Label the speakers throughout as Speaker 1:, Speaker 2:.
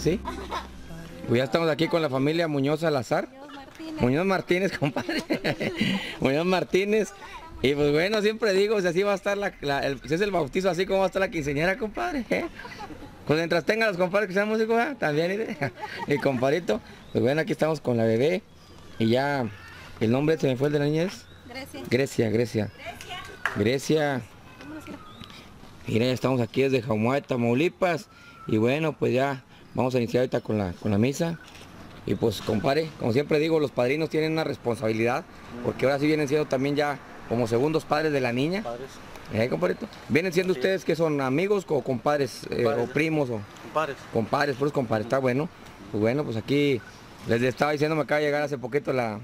Speaker 1: Sí? Pues ya estamos aquí con la familia Muñoz Salazar. Muñoz Martínez, compadre. Muñoz Martínez. Y pues bueno, siempre digo, si así va a estar la, la- el, si es el bautizo, así como va a estar la quinceañera, compadre. ¿eh? Pues mientras tengan los compadres que sean músicos, ¿eh? también. Y compadrito, pues bueno, aquí estamos con la bebé. Y ya, el nombre se me fue el de la niña es
Speaker 2: Grecia.
Speaker 1: Grecia, Grecia. Grecia. Mira, ya estamos aquí desde Jaumuay, Tamaulipas. Y bueno, pues ya vamos a iniciar ahorita con la, con la misa. Y pues, compadre, como siempre digo, los padrinos tienen una responsabilidad, porque ahora sí vienen siendo también ya como segundos padres de la niña.
Speaker 3: Padres,
Speaker 1: ¿Eh, compadrito? ¿Vienen siendo ustedes que son amigos o compadres, eh, o
Speaker 3: Compadres.
Speaker 1: primos o
Speaker 3: padres.
Speaker 1: compadres, puros compadres? Está bueno. Pues bueno, pues aquí les estaba diciendo, me acaba de llegar hace poquito la,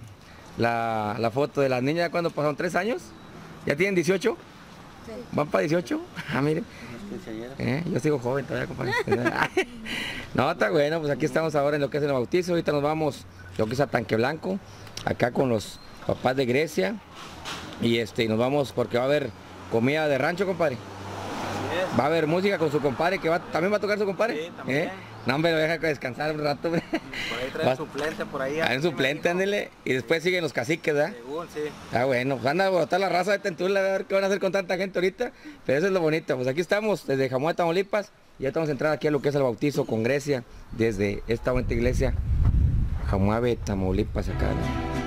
Speaker 1: la, la foto de las niñas, cuando pasaron tres años. ¿Ya tienen 18? ¿Van para 18? Ah, miren. Eh, Yo sigo joven todavía, compadre. no, está bueno, pues aquí estamos ahora en lo que es el bautizo. Ahorita nos vamos, lo que es a Tanque Blanco, acá con los papás de Grecia. Y este, y nos vamos porque va a haber comida de rancho, compadre. Va a haber música con su compadre, que va, también va a tocar su compadre.
Speaker 3: Sí, también.
Speaker 1: ¿Eh? No, hombre, lo deja descansar un rato. hombre.
Speaker 3: Por ahí trae suplente por ahí.
Speaker 1: Ah, en suplente, ándele. Y después siguen los caciques, ¿verdad?
Speaker 3: Según, sí.
Speaker 1: Ah, bueno, pues anda a botar la raza de Tentula, a ver qué van a hacer con tanta gente ahorita. Pero eso es lo bonito. Pues aquí estamos desde Jamuay, Tamaulipas. Y ya estamos a entrar aquí a lo que es el bautizo con Grecia, desde esta bonita iglesia, Jamuave, Tamaulipas, acá. ¿no?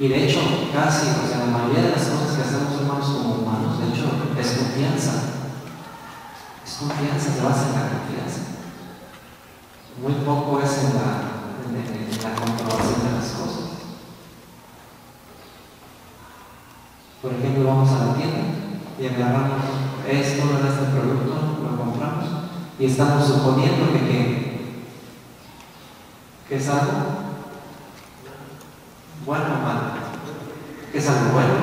Speaker 4: Y de hecho, casi, o sea, la mayoría de las cosas que hacemos hermanos como humanos, de hecho, es confianza. Es confianza, se basa en la confianza. Muy poco es en la, en la comprobación de las cosas. Por ejemplo, vamos a la tienda y agarramos esto, este producto, lo compramos y estamos suponiendo que, que es algo bueno o malo, que es algo bueno.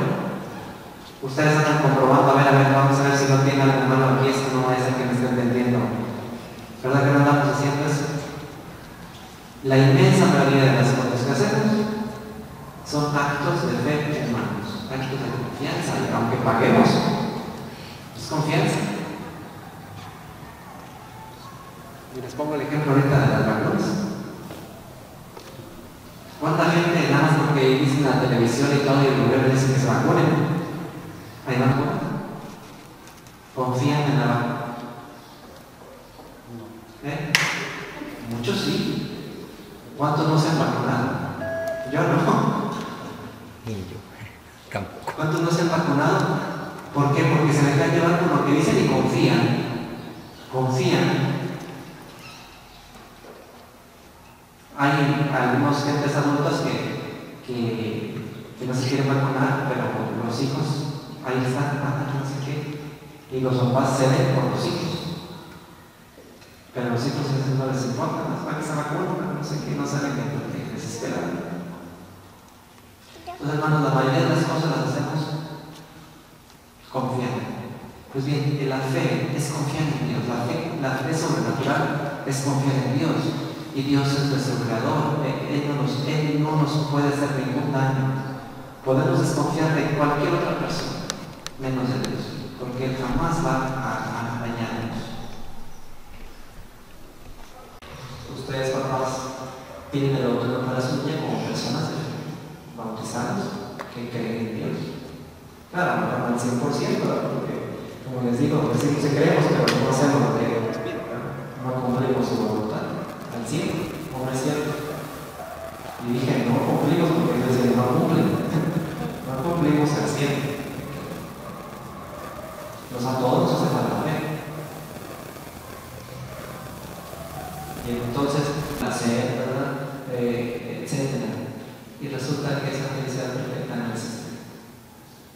Speaker 4: Ustedes están comprobando, a ver, a ver, vamos a ver si no tiene algo malo aquí, esto no es el que me está entendiendo. ¿Verdad que no andamos haciendo eso? La inmensa mayoría de las cosas que hacemos son actos de fe humanos, actos de confianza, aunque paguemos, es confianza. Y les pongo el ejemplo ahorita de las vacunas. ¿Cuánta gente, nada más porque dicen la televisión y todo, y el gobierno dice que se vacunen? ¿Hay vacunas? ¿Confían en la vacuna? ¿Eh? Muchos sí. ¿Cuántos no se han vacunado? Yo no.
Speaker 1: Ni yo. Tampoco.
Speaker 4: ¿Cuántos no se han vacunado? ¿Por qué? Porque se dejan llevar por lo que dicen y confían. Confían. Hay algunos gentes adultos que, que, que no se quieren vacunar, pero los hijos ahí están, no sé qué. Y los papás ceden por los hijos. Pero los hijos a veces no les importa, más van que se vacunan, no sé qué, no saben qué desesperan. Entonces, hermanos, la mayoría de las cosas las hacemos confiando. Pues bien, la fe es confiar en Dios. La fe, la fe sobrenatural es confiar en Dios. Y Dios es nuestro creador. Él no nos, él no nos puede hacer ningún daño. Podemos desconfiar de cualquier otra persona, menos de Dios, porque Él jamás va a, dañarnos. Ustedes, papás, tienen el autor para su niña como personas bautizados que creen en Dios. Claro, no al 100%, ¿verdad? porque como les digo, decimos que creemos, pero no hacemos lo que no cumplimos su voluntad 100, ¿o no es cierto? Y dije, no cumplimos porque Dios dice, no cumplen, no cumplimos al 100. Nos a todos nos hace falta fe. Y entonces, nacer, ¿verdad? Eh, etcétera y resulta que esa felicidad perfecta no existe.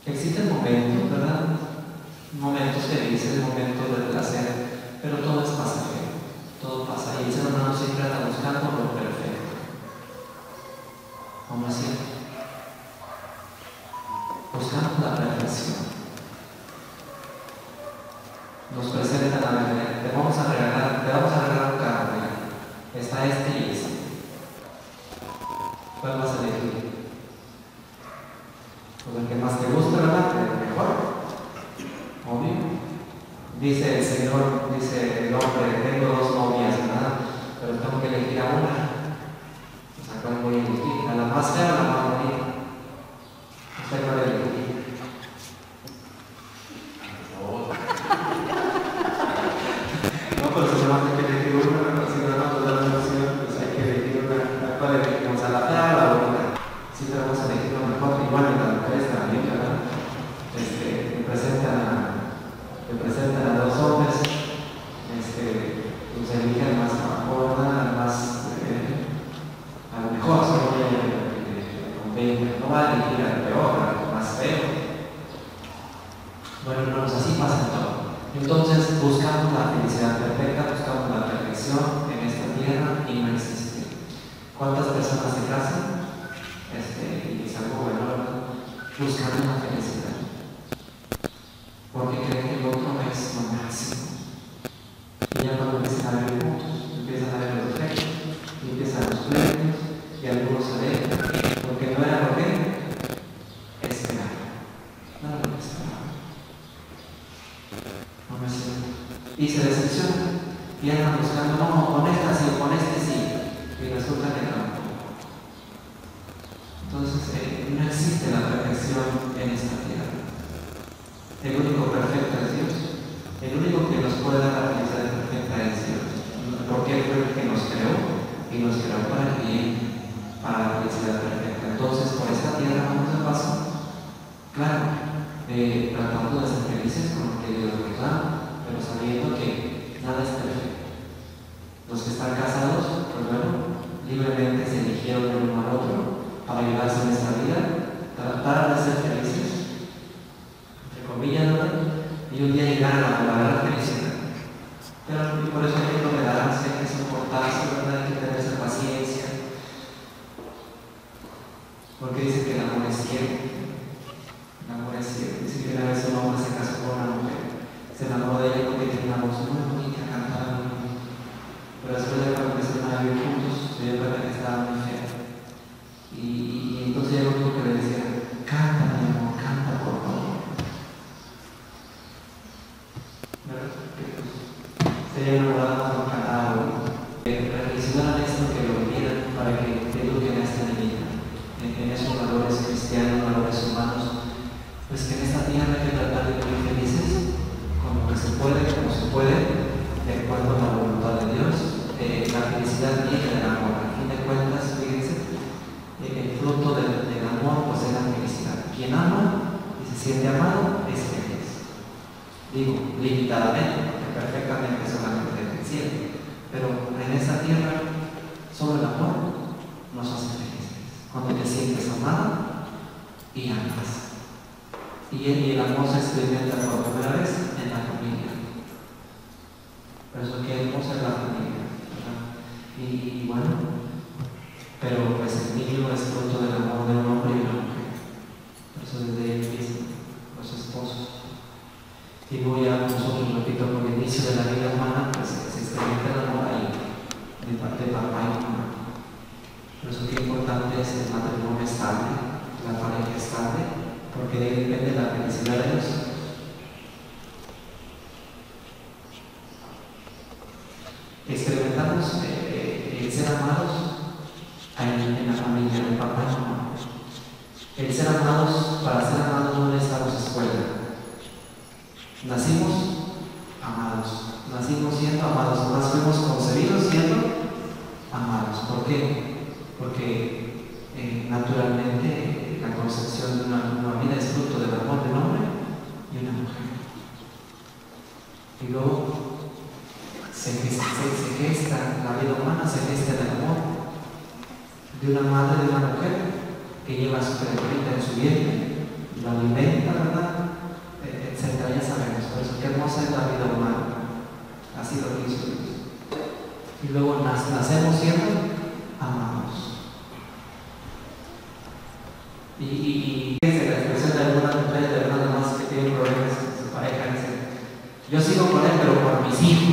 Speaker 4: Existen momentos, ¿verdad? Momentos felices, momentos de placer, pero todo es pasajero, todo pasa y el ser humano siempre anda buscando lo perfecto. ¿Cómo es cierto? Buscamos la perfección. Nos presentan a ver, te vamos a regalar, te vamos a regalar un carro, está este y este. en esta vida, tratar de ser felices, entre comillas, ¿no? y un día llegar a la y luego nacemos siendo amados. Y, y, y se la expresión de algunas mujeres, de algunas más que tienen problemas con su pareja, dice, yo sigo con él, pero por mis hijos.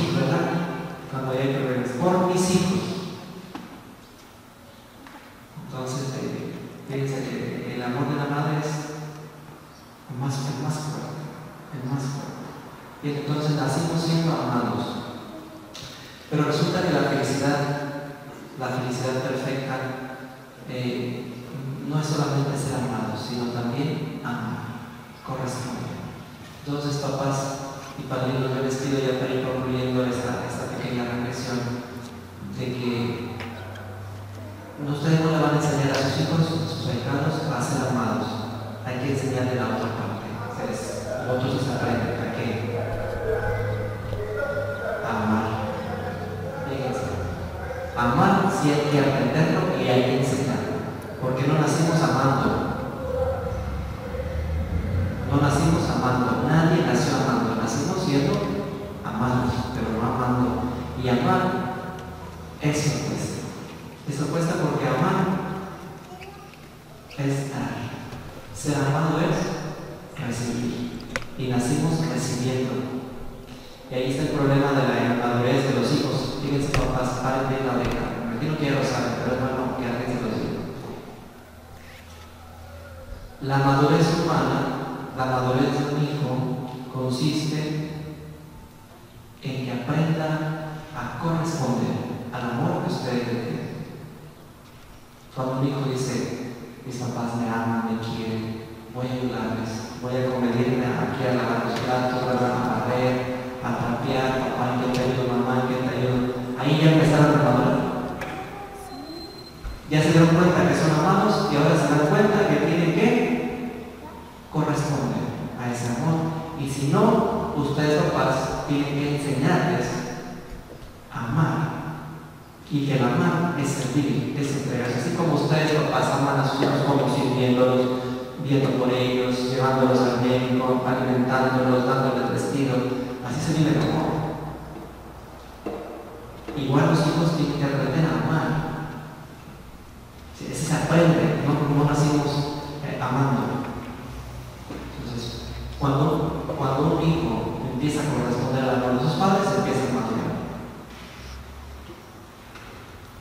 Speaker 4: Cuando, cuando un hijo empieza a corresponder al amor de sus padres, empieza a madurar.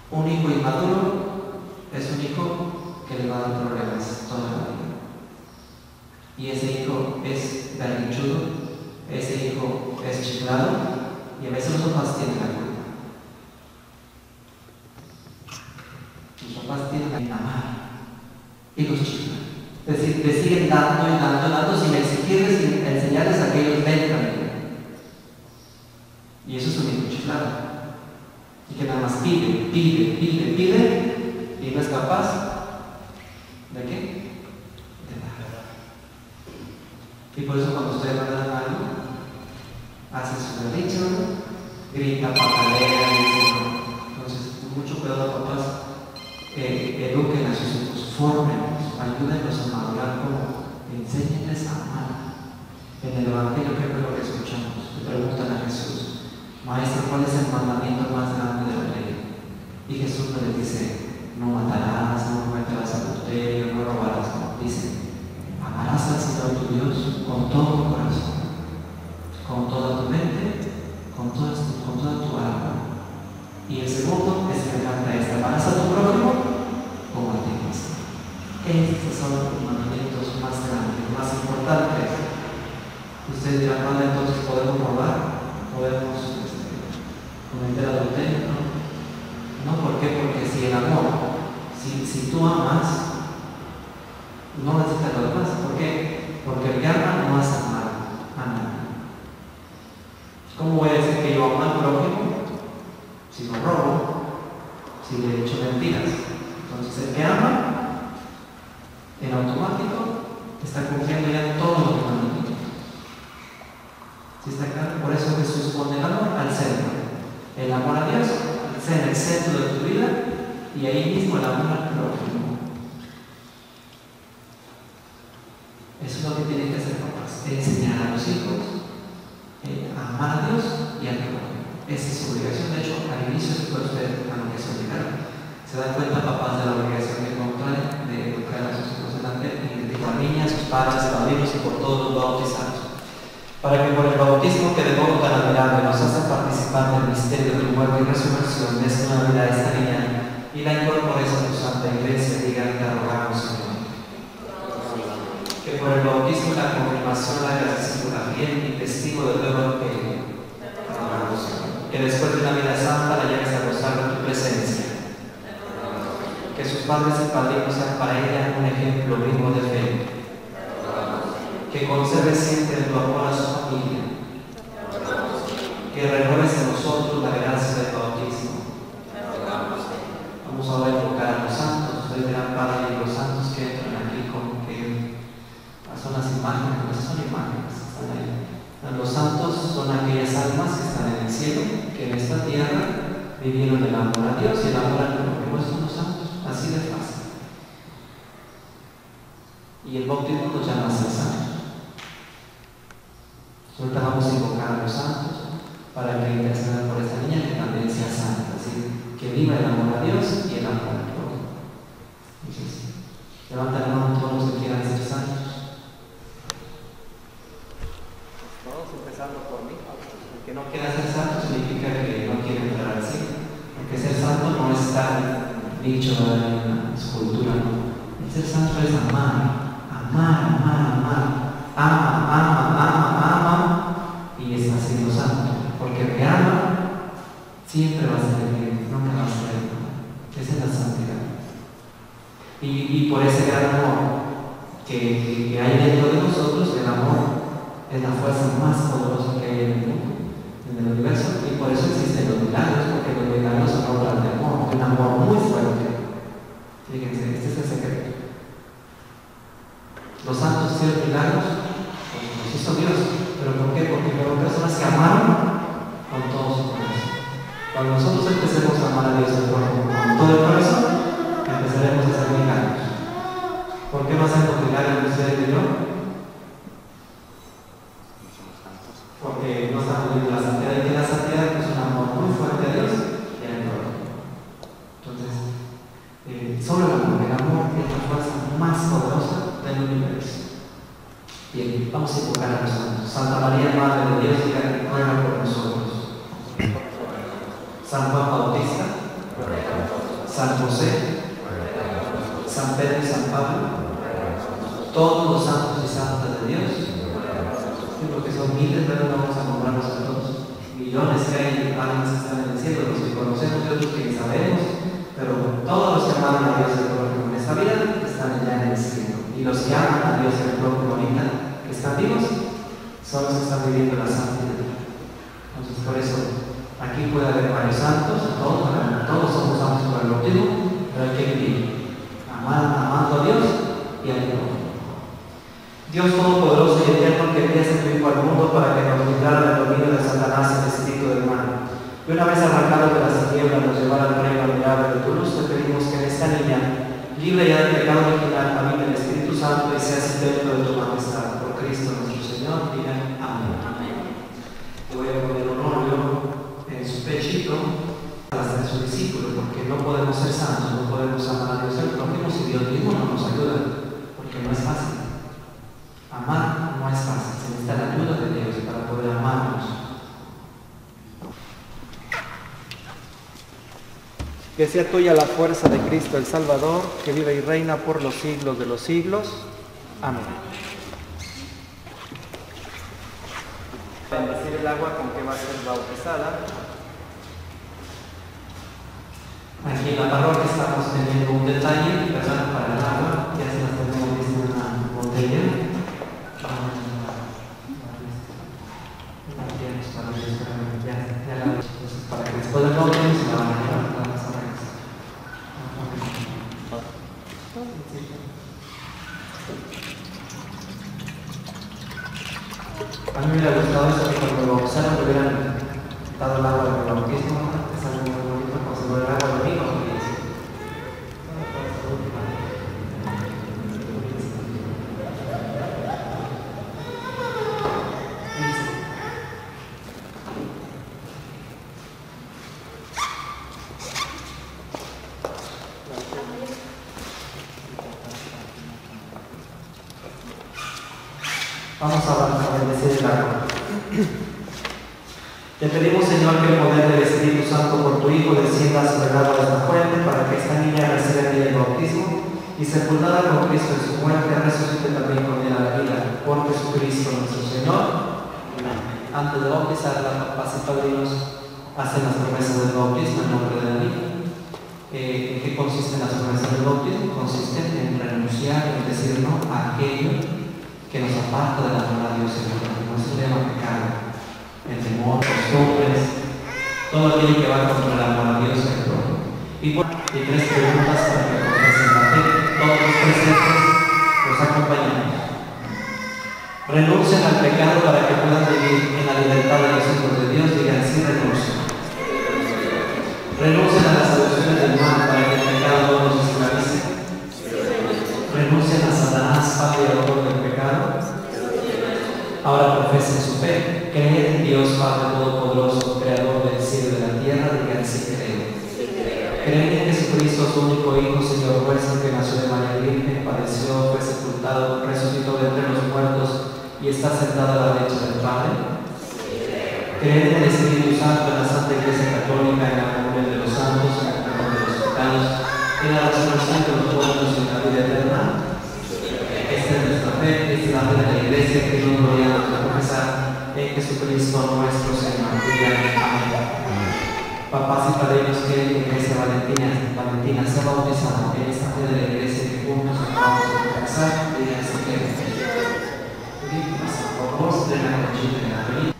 Speaker 4: Un hijo inmaduro es un hijo que le va a dar problemas toda la vida. Y ese hijo es berrinchudo, ese hijo es chiflado, y a veces los papás tienen la vida. tu Santa Iglesia digan, te rogamos, Que por el bautismo, y la confirmación, la gracia también y testigo del nuevo Evangelio. Que después de una vida santa la llegues a gozar de tu presencia. Que sus padres y padrinos sean para ella un ejemplo vivo de fe. Que conserve siempre tu amor a su familia. Que renueves en nosotros la gracia de son aquellas almas que están en el cielo, que en esta tierra vivieron el amor a Dios y el amor al prójimo. Eso nos. Los que aman a Dios y al prójimo ahorita, que están vivos, son los que están viviendo la santidad. Entonces, por eso, aquí puede haber varios santos, todos, todos somos santos por el bautismo, pero hay que vivir amando, a Dios y al prójimo. Dios Todopoderoso y Eterno que envías a tu al mundo para que nos librara del dominio de Satanás y del espíritu del mal. Y una vez arrancado de las tinieblas nos llevara al reino admirable de tu luz, te pedimos que en esta niña, libre ya del pecado original, camine el Espíritu Santo y sea asistente de tu majestad. Por Cristo nuestro Señor, digan amén. Te voy a poner un óleo en su pechito hasta en su discípulo, porque no podemos ser santos, no podemos amar a Dios el prójimo si Dios mismo no nos ayuda, porque no es fácil. Amar no es fácil, se necesita la ayuda de Dios para poder amarnos. Que sea tuya la fuerza de Cristo el Salvador, que vive y reina por los siglos de los siglos. Amén. Bendecir el agua con que va a ser bautizada. Aquí en la parroquia estamos teniendo un detalle, perdón, para el agua, ya se las tenemos en una botella. Para que después del bautismo se la van a llevar, la vamos a regresar. A mí me hubiera gustado eso que cuando me bautizaron me hubieran dado el agua del bautismo, es algo muy bonito, como se vuelve el agua del vino. Vamos a a bendecir el agua. Te pedimos, Señor, que el poder del Espíritu Santo por tu Hijo descienda sobre el agua de esta fuente para que esta niña reciba en ella el bautismo y sepultada con Cristo en su muerte, resucite también con él a la vida. Por Jesucristo nuestro Señor. Amén. Antes de bautizar, las papás y padrinos hacen las promesas del bautismo en nombre de la niña. Eh, ¿En qué consisten las promesas del bautismo? Consisten en a aquello que nos aparta del amor a Dios y no se pecado el temor, costumbres, todo aquello que va contra el amor a Dios prójimo. Y, y tres preguntas para que la fe. Todos los presentes los acompañamos. Renuncien al pecado para que puedan vivir en la libertad de los hijos de Dios. Digan sí, renuncio. Renuncien a las seducciones del mal para que el pecado no nos esclavice. Renuncien a Satanás, padre y autor del pecado. Ahora profesen su fe. Creen en Dios Padre Todopoderoso, Creador del cielo y de la tierra. Digan sí, creo. Creen en Jesucristo, su único Hijo, Señor nuestro, que nació de María Virgen, padeció, fue sepultado, resucitó de entre los muertos y está sentado a la derecha del Padre. Creen en el Espíritu Santo, en la Santa Iglesia Católica, en la comunión de los santos, en el perdón de los pecados, en la resurrección de los muertos y en la vida eterna. Esta es nuestra fe, esta es la fe de la Iglesia que nos gloriamos a profesar en Jesucristo nuestro Señor. Amén. Papás y padrinos que la Iglesia Valentina, Valentina se ha bautizado en esta fe de la Iglesia que juntos acabamos de profesar, digan si quieren. Por favor, se den la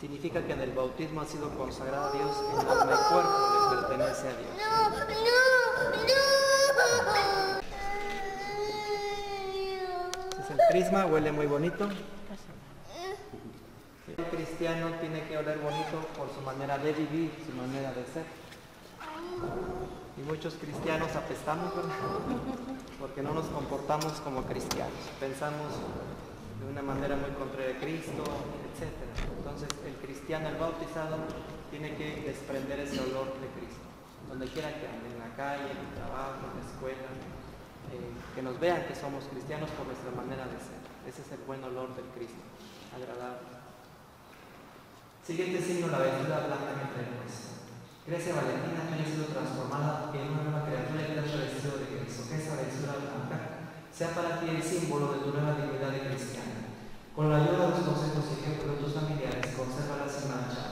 Speaker 4: significa que en el bautismo ha sido consagrada a Dios en alma cuerpo, le pertenece a Dios. No, no, no. es el prisma, huele muy bonito. El cristiano tiene que oler bonito por su manera de vivir, su manera de ser. Y muchos cristianos apestamos, ¿verdad? Porque no nos comportamos como cristianos. Pensamos de una manera muy contraria a Cristo, etc. Entonces el cristiano, el bautizado, tiene que desprender ese olor de Cristo, donde quiera que ande, en la calle, en el trabajo, en la escuela, eh, que nos vean que somos cristianos por nuestra manera de ser. Ese es el buen olor del Cristo, agradable. Siguiente signo, la vestidura blanca que tenemos. Grecia Valentina ha sido transformada en una nueva criatura y el vestido de Cristo. ¿Qué es la blanca? sea para ti el símbolo de tu nueva dignidad cristiana. Con la ayuda de los consejos y ejemplos de tus familiares, consérvala sin mancha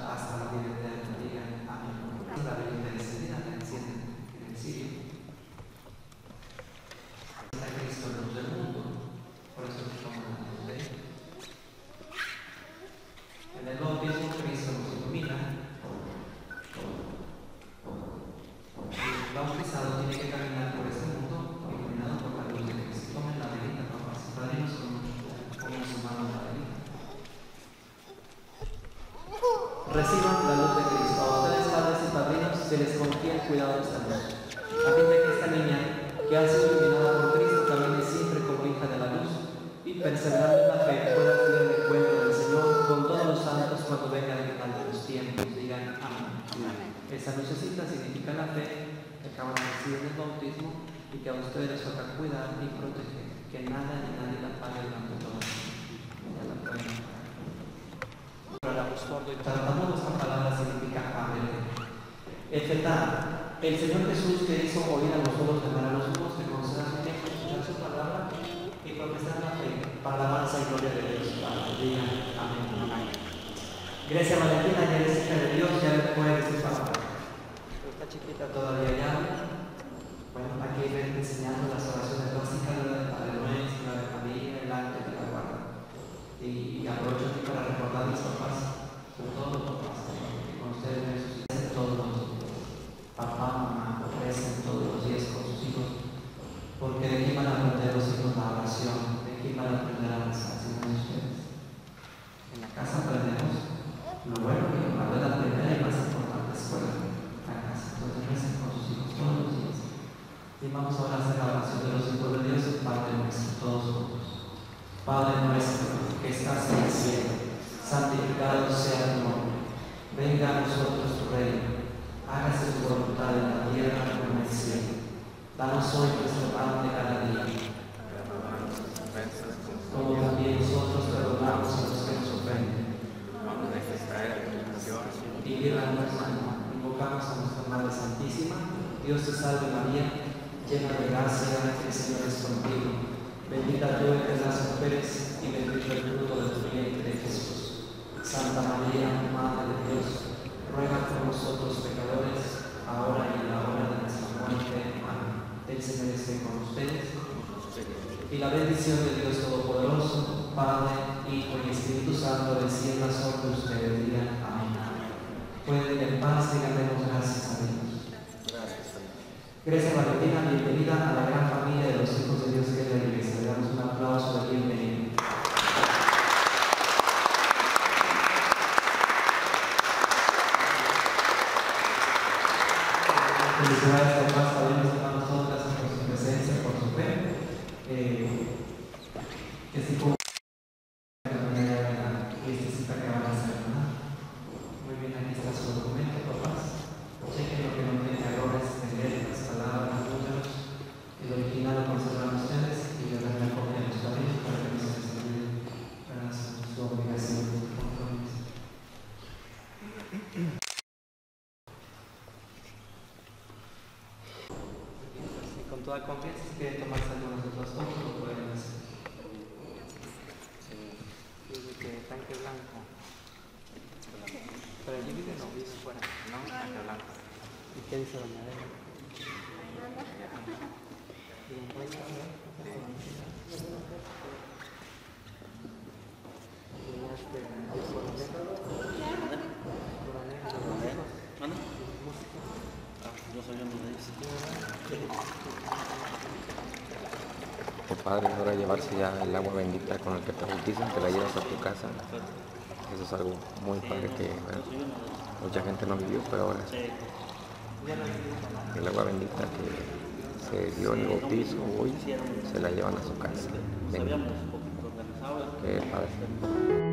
Speaker 4: Y con toda confianza, si quieren tomarse algunos otros fotos, lo pueden hacer. Desde que tanque blanco. Pero allí vive no, vive fuera. No, tanque blanco. ¿Y qué dice doña Adela?
Speaker 1: Oh, padre, es hora de llevarse ya el agua bendita con el que te bautizan, te la llevas a tu casa. Eso es algo muy padre que mucha gente no vivió, pero ahora el agua bendita que se dio en el bautizo hoy se la llevan a su casa. Bendita. Qué padre.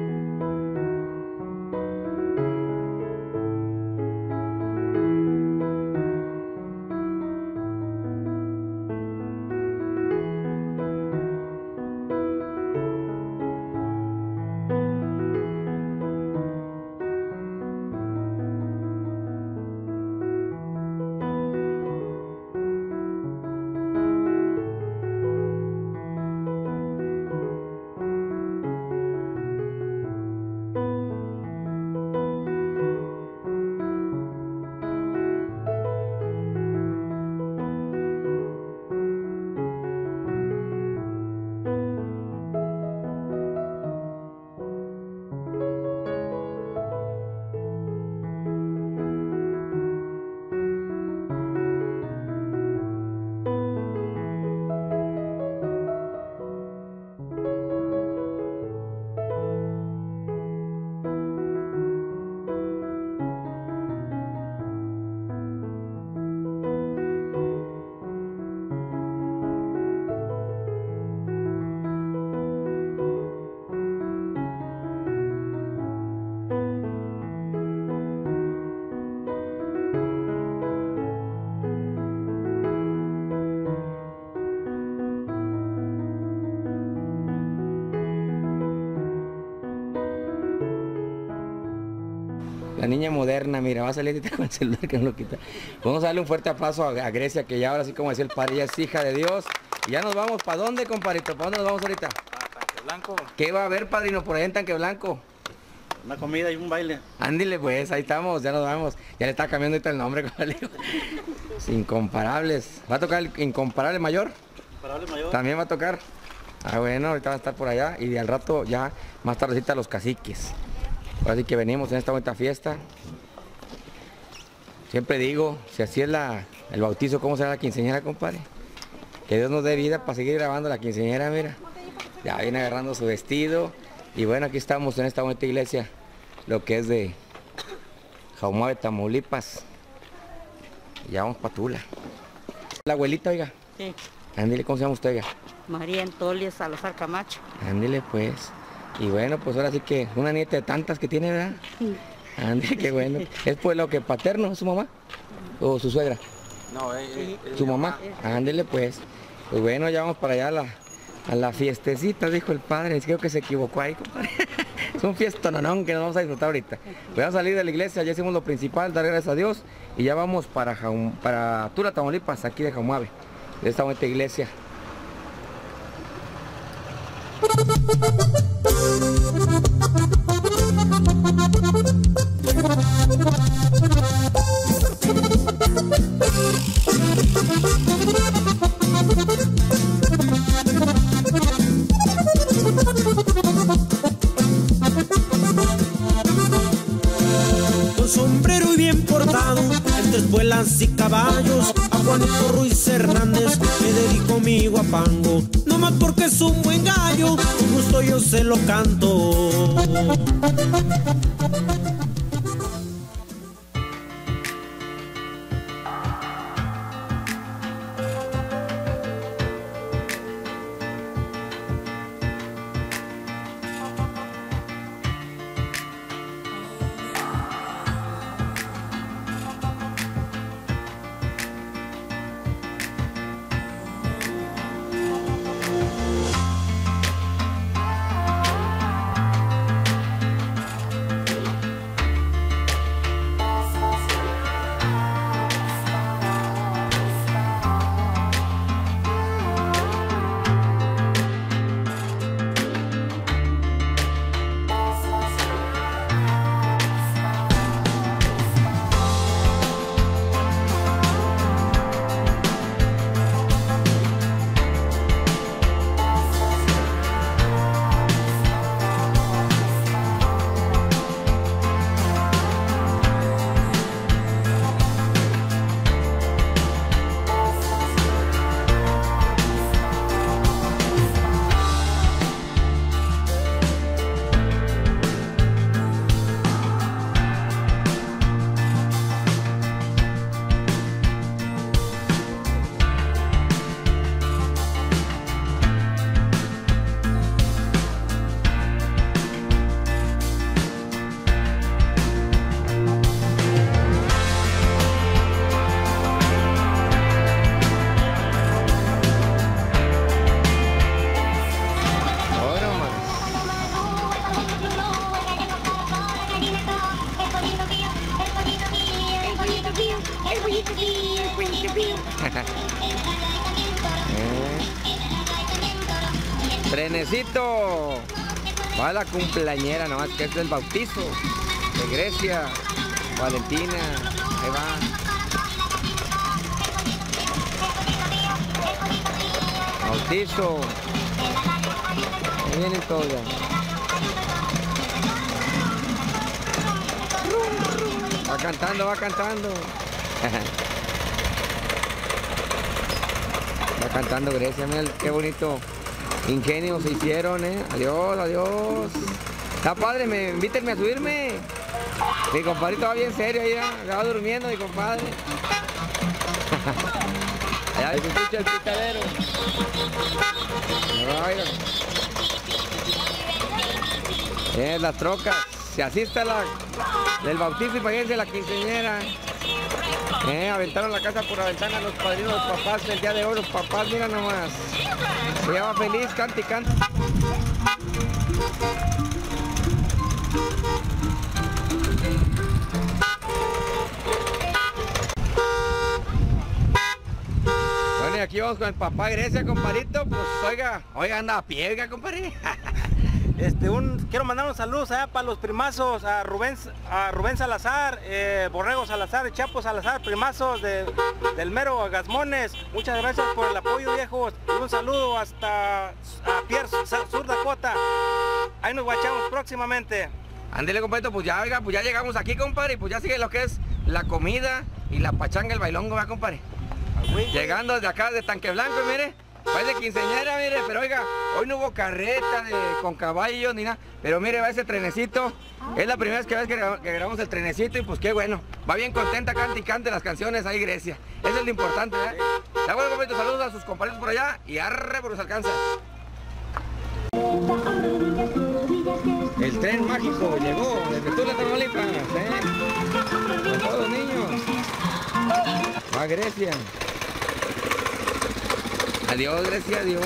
Speaker 1: Va a salir ahorita con el celular que no lo quita. Vamos a darle un fuerte aplauso a, a Grecia, que ya ahora sí, como decía el padre, ya es hija de Dios. Y ya nos vamos, ¿para dónde, compadrito? ¿Para dónde nos vamos ahorita?
Speaker 5: Tanque Blanco,
Speaker 1: ¿Qué va a haber, padrino, por ahí en Tanque Blanco?
Speaker 5: una comida y un baile.
Speaker 1: Ándile, pues, ahí estamos, ya nos vamos. Ya le está cambiando ahorita el nombre, compadre. Incomparables. ¿Va a tocar el incomparable mayor?
Speaker 5: Parable mayor.
Speaker 1: También va a tocar. Ah, bueno, ahorita va a estar por allá. Y de al rato ya más tardecita los caciques. Ahora sí que venimos en esta bonita fiesta. Siempre digo, si así es la, el bautizo, ¿cómo será la quinceañera, compadre? Que Dios nos dé vida para seguir grabando la quinceañera, mira. Ya viene agarrando su vestido. Y bueno, aquí estamos en esta bonita iglesia, lo que es de Jaumabe, Tamaulipas. Y ya vamos para Tula. La abuelita, oiga.
Speaker 2: Sí,
Speaker 1: Ándile, ¿cómo se llama usted, oiga?
Speaker 2: María Antolia Salazar Camacho.
Speaker 1: Ándele pues. Y bueno, pues ahora sí que una nieta de tantas que tiene, ¿verdad? Ándele, qué bueno. ¿Es pues lo que paterno, su mamá? ¿O su suegra?
Speaker 5: No, eh, eh, eh,
Speaker 1: ¿Su mamá? Ándele pues. Pues bueno, ya vamos para allá a la, a la fiestecita, dijo el padre. Creo que se equivocó ahí, compadre. Es un fiestononón que nos vamos a disfrutar ahorita. Voy a salir de la iglesia, ya hicimos lo principal, dar gracias a Dios. Y ya vamos para, Jaum- para Tula, Tamaulipas, aquí de Jaumabe, de esta bonita iglesia.
Speaker 3: Espuelas y caballos, a Juanito Ruiz Hernández me dedico mi guapango, no más porque es un buen gallo, con gusto yo se lo canto.
Speaker 1: Va la cumpleañera nomás, que es del bautizo de Grecia. Valentina. Ahí va. Bautizo. Ahí vienen todos. Va cantando, va cantando. va cantando Grecia, mira qué bonito ingenio se hicieron, eh. Adiós, adiós. Está padre, me invítenme a subirme. Mi compadrito va bien serio ahí, va durmiendo mi compadre. Allá se escucha el picadero. Ay, Eh, las trocas. Se asiste a la del bautizo, imagínense la quinceñera. Eh, aventaron la casa por la ventana los padrinos, los papás del día de hoy, los papás, mira nomás. Se llama feliz, canta y canta. Bueno, y aquí vamos con el papá Grecia, compadrito. Pues oiga, oiga, anda a pie, oiga, compadre.
Speaker 6: Este, un, quiero mandar un saludo allá para los primazos, a Rubén, a Rubén Salazar, eh, Borrego Salazar, Chapo Salazar, primazos de, del mero Gasmones. Muchas gracias por el apoyo, viejos. Y un saludo hasta a Pierre, Sur Dakota. Ahí nos guachamos próximamente.
Speaker 1: Ándele, compadre, pues ya, oiga, pues ya llegamos aquí, compadre, y pues ya sigue lo que es la comida y la pachanga, el bailongo, va, compadre. Llegando desde acá, de Tanque Blanco, mire, va de quinceñera, mire, pero oiga, hoy no hubo carreta de, con caballos ni nada, pero mire, va ese trenecito, es la primera vez que, grabamos el trenecito y pues qué bueno, va bien contenta, canta y cante las canciones ahí Grecia, eso es lo importante, ¿eh? Ya bueno, compadre, saludos a sus compañeros por allá y arre, por los alcanza. El tren mágico llegó desde Tula, Tamaulipas, ¿eh? Con todos los niños. Va Grecia. Adiós, Grecia, adiós.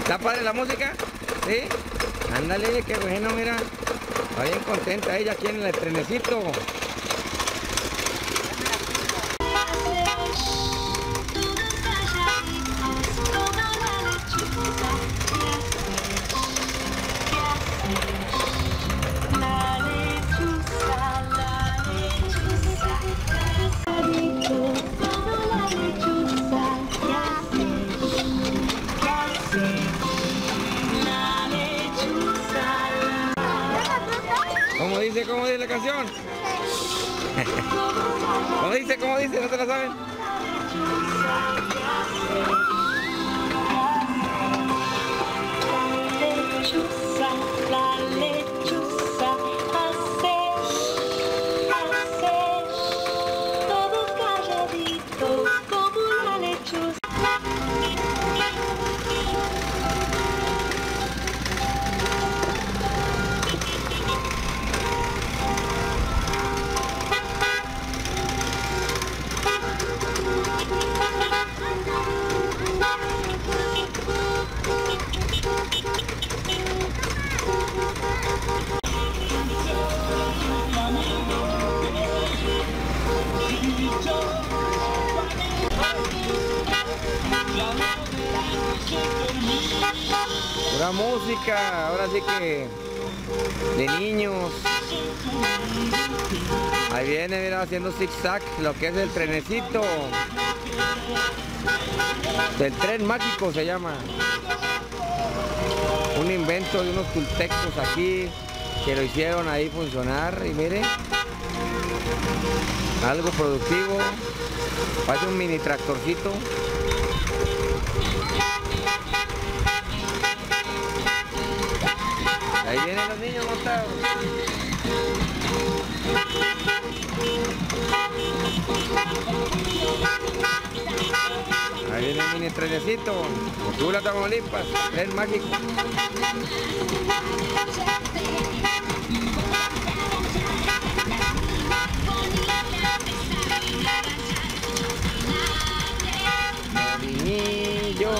Speaker 1: ¿Está padre la música? ¿Sí? Ándale, qué bueno, mira. Va bien contenta ella aquí en el trenecito. Canción? ¿Cómo dice, cómo dice? ¿No te la saben? Pura música, ahora sí que de niños. Ahí viene, mira, haciendo zigzag lo que es el trenecito. Del tren mágico se llama. Un invento de unos tultecos aquí que lo hicieron ahí funcionar y mire. Algo productivo. Parece un mini tractorcito. Ahí vienen los niños montados. Ahí viene el mini trenecito. Tula, Tamaulipas. Tren mágico. Niño.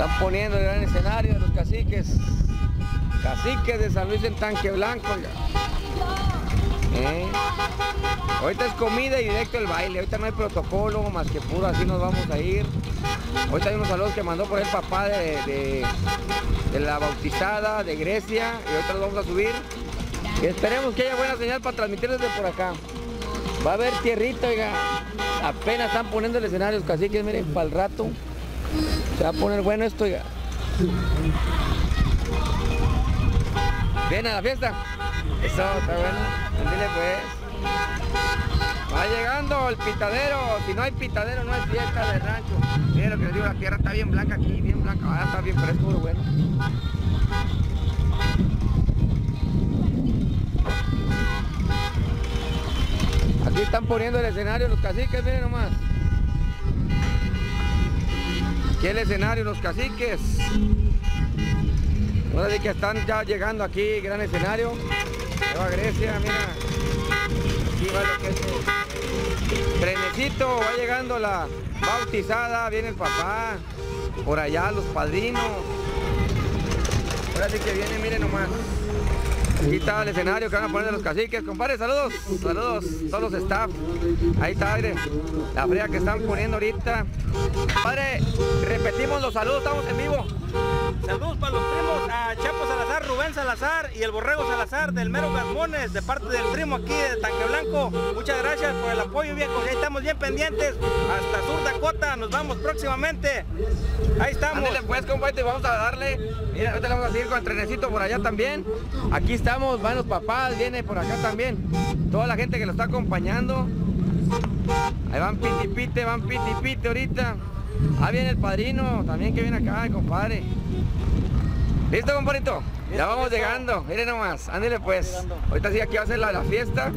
Speaker 1: Están poniendo el gran escenario de los caciques. Caciques de San Luis en Tanque Blanco. ¿Eh? Ahorita es comida y directo el baile. Ahorita no hay protocolo, más que puro así nos vamos a ir. Ahorita hay unos saludos que mandó por el papá de la bautizada de Grecia. Y ahorita los vamos a subir. Y esperemos que haya buena señal para transmitir desde por acá. Va a haber tierrita, oiga. Apenas están poniendo el escenario los caciques, miren, para el rato. Se va a poner bueno esto, oiga. ¿Viene a la fiesta? Eso, está bueno. Dile pues. Va llegando el pitadero. Si no hay pitadero, no hay fiesta de rancho. Miren lo que les digo, la tierra está bien blanca aquí, bien blanca. Ah, está bien fresco, pero bueno. Aquí están poniendo el escenario los caciques, miren nomás. Aquí el escenario, los caciques. Ahora sí que están ya llegando aquí, gran escenario. Nueva Grecia, mira. Aquí va lo que es el trenecito, va llegando la bautizada, viene el papá. Por allá los padrinos. Ahora sí que viene, miren nomás. Aquí está el escenario que van a poner de los caciques. Compadre, saludos. Saludos. Todos los staff. Ahí está, aire. La fría que están poniendo ahorita. Padre, repetimos los saludos. Estamos en vivo.
Speaker 6: Saludos para los primos a Chapo Salazar, Rubén Salazar y el Borrego Salazar del Mero Gasmones, de parte del primo aquí de Tanque Blanco. Muchas gracias por el apoyo, viejos. Ahí estamos bien pendientes. Hasta Sur Dakota, nos vamos próximamente. Ahí estamos.
Speaker 1: Ándale pues, compadre, vamos a darle. Mira, ahorita vamos a seguir con el trenecito por allá también. Aquí estamos, van los papás, viene por acá también. Toda la gente que lo está acompañando. Ahí van piti pite, van piti pite ahorita. Ah, viene el padrino, también que viene acá, el compadre. ¿Listo, compadrito? Ya vamos llegando, miren nomás, ándale pues. Ahorita sí, aquí va a ser la, la fiesta.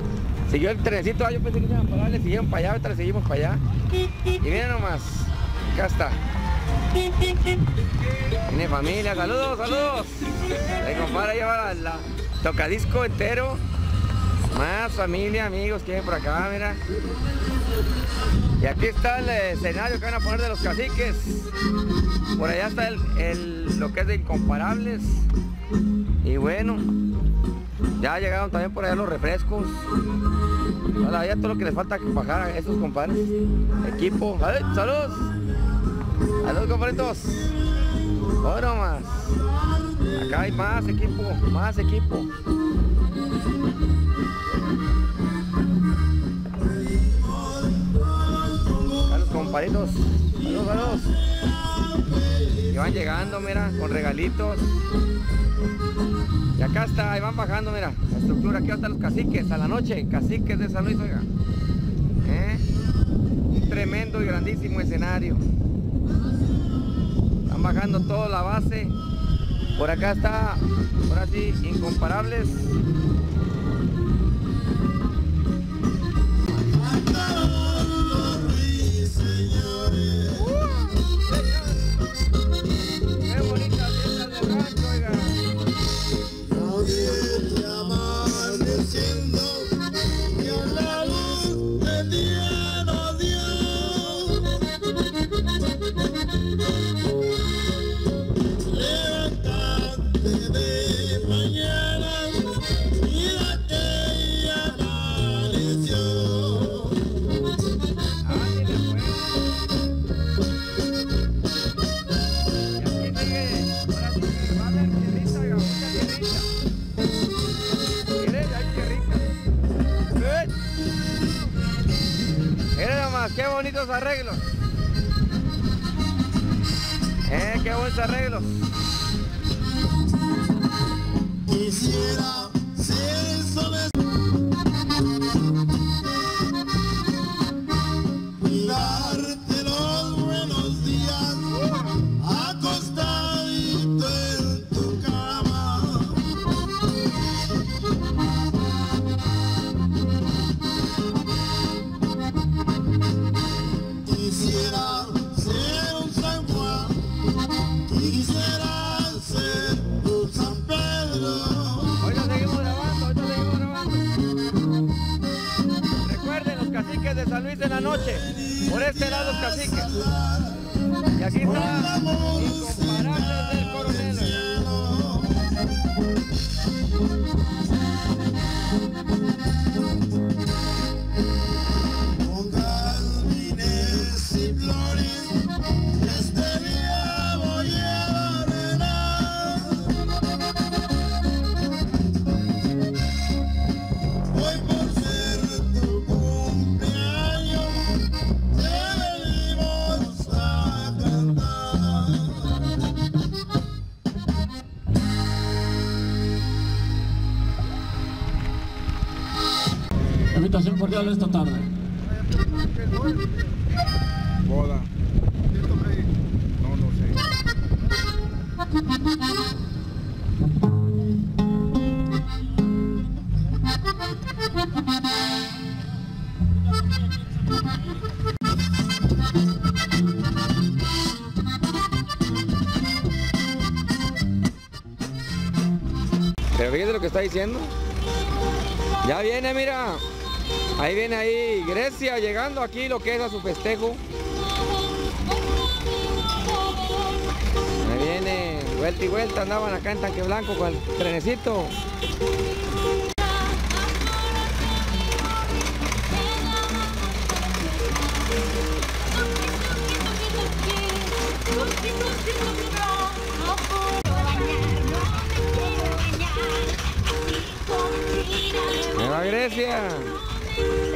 Speaker 1: Siguió el trenecito, ah, yo pensé que se iban a parar, le siguieron para allá, ahorita le seguimos para allá. Y miren nomás, acá está. Tiene familia, saludos, saludos. El compadre lleva la, la tocadisco entero. Más familia, amigos que vienen por acá, mira. Y aquí está el escenario que van a poner de los caciques. Por allá está el, el- lo que es de incomparables. Y bueno, ya llegaron también por allá los refrescos. Ya todo lo que les falta bajar a estos compadres. Equipo. Salud, Saludos. Saludos compadritos. Bueno más. Acá hay más equipo, más equipo. A los. Saludos, saludos. Que van llegando, mira, con regalitos. Y acá está, ahí van bajando, mira, la estructura, aquí hasta los caciques, a la noche, caciques de San Luis, oiga. ¿Eh? Tremendo y grandísimo escenario. Bajando toda la base. Por acá está, ahora sí, incomparables.
Speaker 7: Esta tarde.
Speaker 8: Boda. No, no sé.
Speaker 1: Pero fíjate lo que está diciendo. Ya viene, mira. Ahí viene ahí Grecia llegando aquí lo que es a su festejo. Ahí viene, vuelta y vuelta, andaban acá en Tanque Blanco con el trenecito. Nueva Grecia.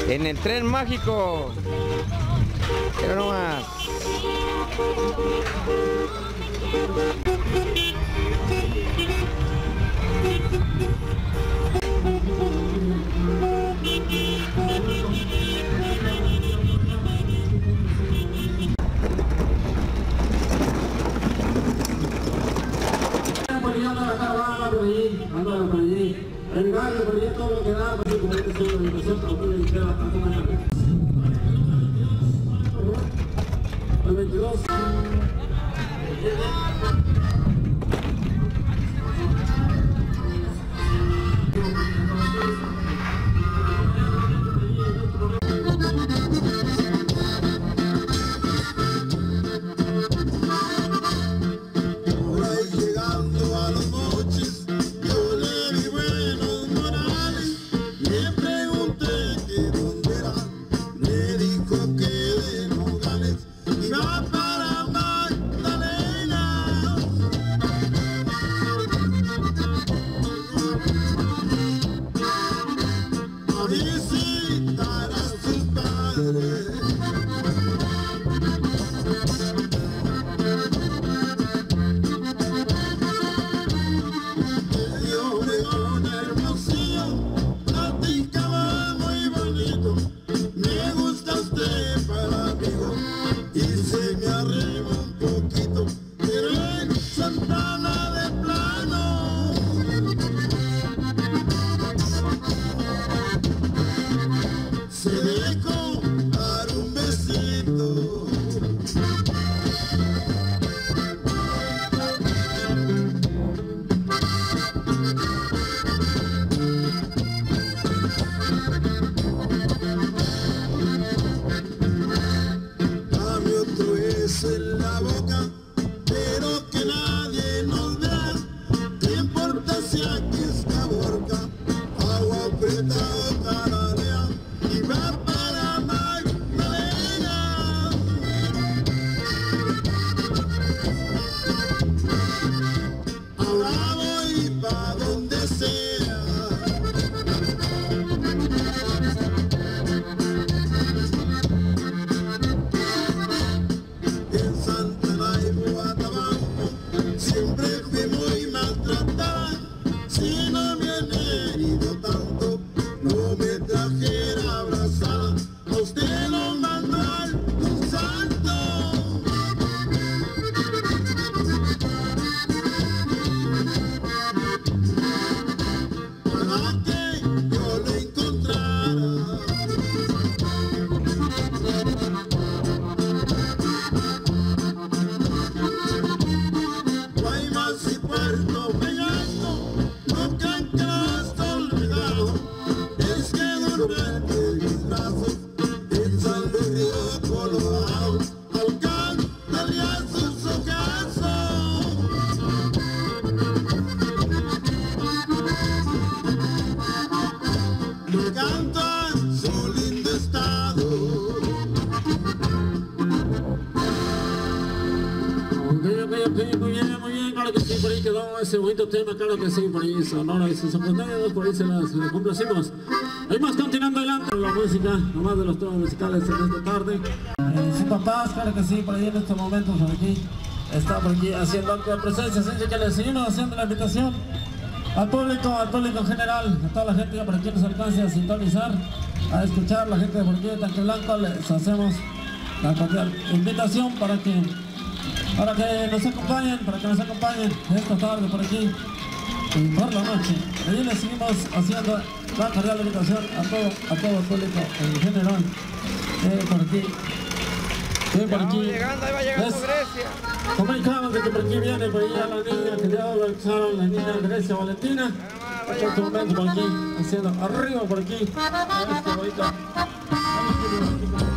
Speaker 1: En el tren mágico. Pero no más.
Speaker 7: Gallo por allí todo lo que da, por allí como este es una invitación para que queda ese bonito tema, claro que sí, por ahí sonora y sus acompañados, por ahí se las eh, complacimos. Hay más continuando adelante la música, nomás de los temas musicales en esta tarde. Eh, sí, papás, claro que sí, por ahí en estos momentos, por aquí, está por aquí haciendo de presencia, así que le seguimos haciendo la invitación al público, al público en general, a toda la gente que por aquí nos alcance a sintonizar, a escuchar, la gente de por aquí de Tanque Blanco, les hacemos la invitación para que para que nos acompañen, para que nos acompañen esta tarde por aquí y por la noche. Ahí le seguimos haciendo la cordial invitación a todo, a todo el público en general. Eh, por aquí. Eh, por aquí.
Speaker 1: llegando, ahí va llegando
Speaker 7: Les
Speaker 1: Grecia.
Speaker 7: Comunicamos de que por aquí viene por allá la niña que ya bautizaron, la niña Grecia Valentina. En este momento por aquí, haciendo arriba por aquí. a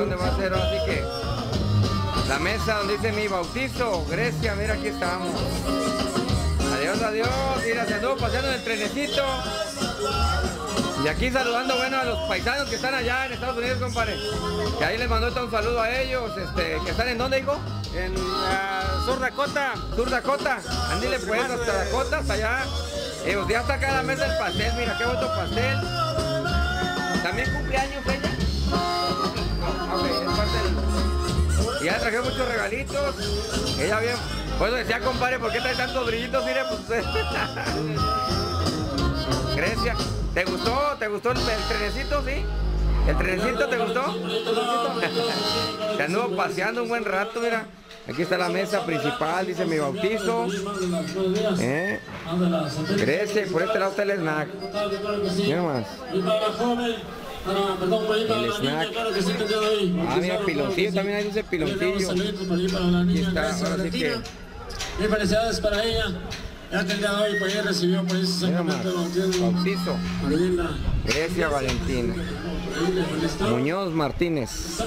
Speaker 1: donde va a ser, así que la mesa donde dice mi bautizo, Grecia, mira aquí estamos. Adiós, adiós, mira, se anduvo paseando en el trenecito. Y aquí saludando, bueno, a los paisanos que están allá en Estados Unidos, compadre. Que ahí les mandó un saludo a ellos, este, que están en dónde, hijo?
Speaker 6: En ah, Sur Dakota.
Speaker 1: Sur Dakota. Andile pues hasta Dakota, hasta allá. Eh, pues ya está acá la mesa del pastel, mira qué bonito pastel. ¿También cumpleaños ella? Y ya traje muchos regalitos. Ella bien. Pues decía, compadre, ¿por qué trae tantos brillitos? Mire, pues. Grecia, ¿te gustó? ¿Te gustó el, trenecito, sí? ¿El trenecito te gustó? Te anduvo paseando un buen rato, mira. Aquí está la mesa principal, dice mi bautizo. ¿Eh? Grecia, y por este lado está el snack. Mira más.
Speaker 7: Y para la joven, para, perdón,
Speaker 1: El
Speaker 7: la niña, claro que sí, ahí.
Speaker 1: Ah, mira, piloncillo, también hay dulce piloncillo.
Speaker 7: Saludos por ahí para la niña,
Speaker 1: está,
Speaker 7: Grecia
Speaker 1: ahora sí
Speaker 7: Valentina. Y felicidades para ella. Ya que el día de hoy pues, ella recibió por ese sacramento de bautismo.
Speaker 1: Bautizo. Grecia Valentina. Muñoz Martínez.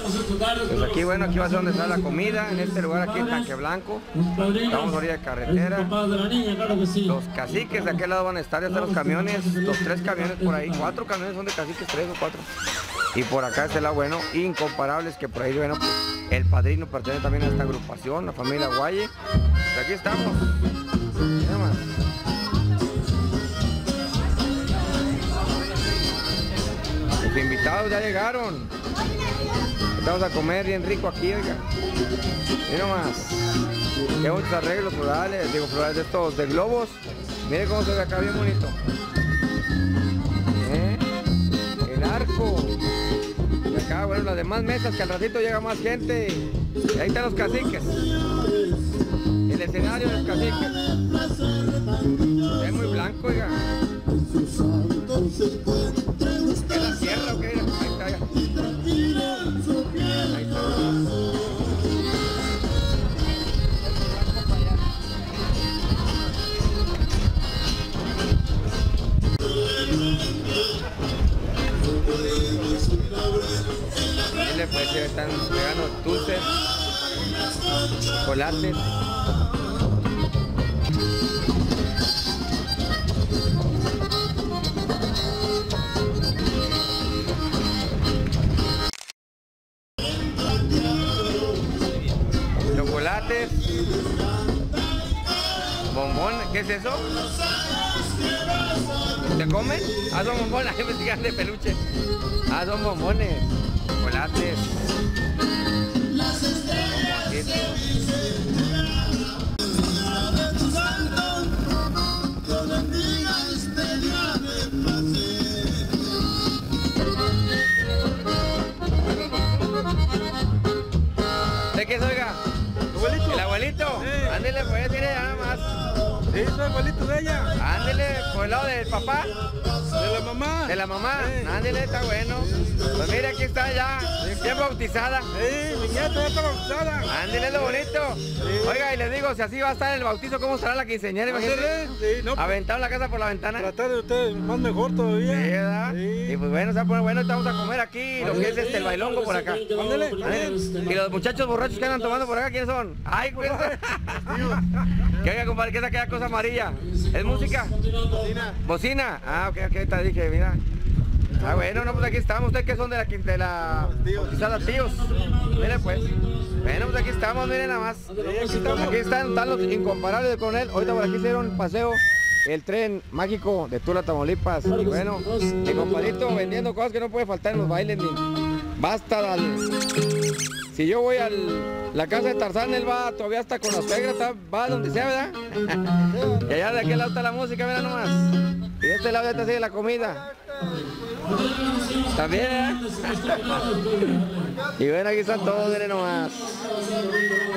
Speaker 1: Pues aquí, bueno, aquí va a ser donde está la comida, en este lugar aquí en Tanque Blanco. Estamos a orilla de carretera.
Speaker 7: La.
Speaker 1: Los caciques de aquel lado van a estar, ya están los camiones, los tres camiones por ahí, cuatro camiones son de caciques, tres o cuatro. Y por acá este lado, bueno, incomparables, que por ahí, bueno, el padrino pertenece también a esta agrupación, la familia Guaye. Pues aquí estamos. Los invitados ya llegaron. Estamos a comer bien rico aquí, oiga. Mira más. Qué bonitos arreglos florales, digo florales de estos, de globos. Mire cómo se ve acá, bien bonito. ¿Eh? El arco. Y acá, bueno, las demás mesas que al ratito llega más gente. Y ahí están los caciques. El escenario de los caciques. Es muy blanco, oiga. ¿Es la sierra o qué? Ahí está, ya. Ahí está. Mire, pues ya están pegando dulces. Chocolates. Que eran de peluche. Ah, son bombones, chocolates. Bomboncitos. ¿De qué es, oiga?
Speaker 6: ¿Abuelito?
Speaker 1: ¿El abuelito?
Speaker 6: Sí.
Speaker 1: Ándele, pues, tiene nada más.
Speaker 6: Sí, soy abuelito de ella.
Speaker 1: Ándele, por el lado del papá.
Speaker 6: De la mamá.
Speaker 1: De la mamá.
Speaker 6: Sí.
Speaker 1: Ándele, está bueno. Pues mira, aquí está ya, bien bautizada.
Speaker 6: Sí, mi nieta ya está bautizada.
Speaker 1: Ándele, lo bonito. Oiga, y les digo, si así va a estar el bautizo, ¿cómo estará la quinceañera? Imagínate.
Speaker 6: Sí, no, pues,
Speaker 1: Aventado la casa por la ventana.
Speaker 6: tratar de usted más mejor
Speaker 1: Sí,
Speaker 6: todavía.
Speaker 1: ¿verdad?
Speaker 6: Sí.
Speaker 1: Y pues bueno, se va a poner bueno, vamos a comer aquí, lo que es este, el bailongo por acá.
Speaker 6: Ándele.
Speaker 1: Y los muchachos borrachos que andan tomando por acá, ¿quiénes son? Ay, pues. que oiga, compadre, ¿qué es aquella cosa amarilla? ¿Es música? ¿Bocina? Ah, ok, ok, te dije, mira. Ah, bueno, no, pues aquí estamos. ¿Ustedes qué son de la, de la bautizada tíos? Miren, pues. Bueno, pues aquí estamos, miren nada más. Aquí están, están los incomparables de Coronel. Ahorita por aquí hicieron paseo. El tren mágico de Tula, Tamaulipas. Y bueno, mi compadrito vendiendo cosas que no puede faltar en los bailes. Ni... Basta, al... Si yo voy a la casa de Tarzán, él va todavía hasta con la suegra, va donde sea, ¿verdad? y allá de aquel lado está la música, mira nomás. Y de este lado está así la comida. También, ¿eh? y bueno, aquí están todos, miren nomás.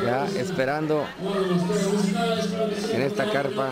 Speaker 1: Ya esperando en esta carpa.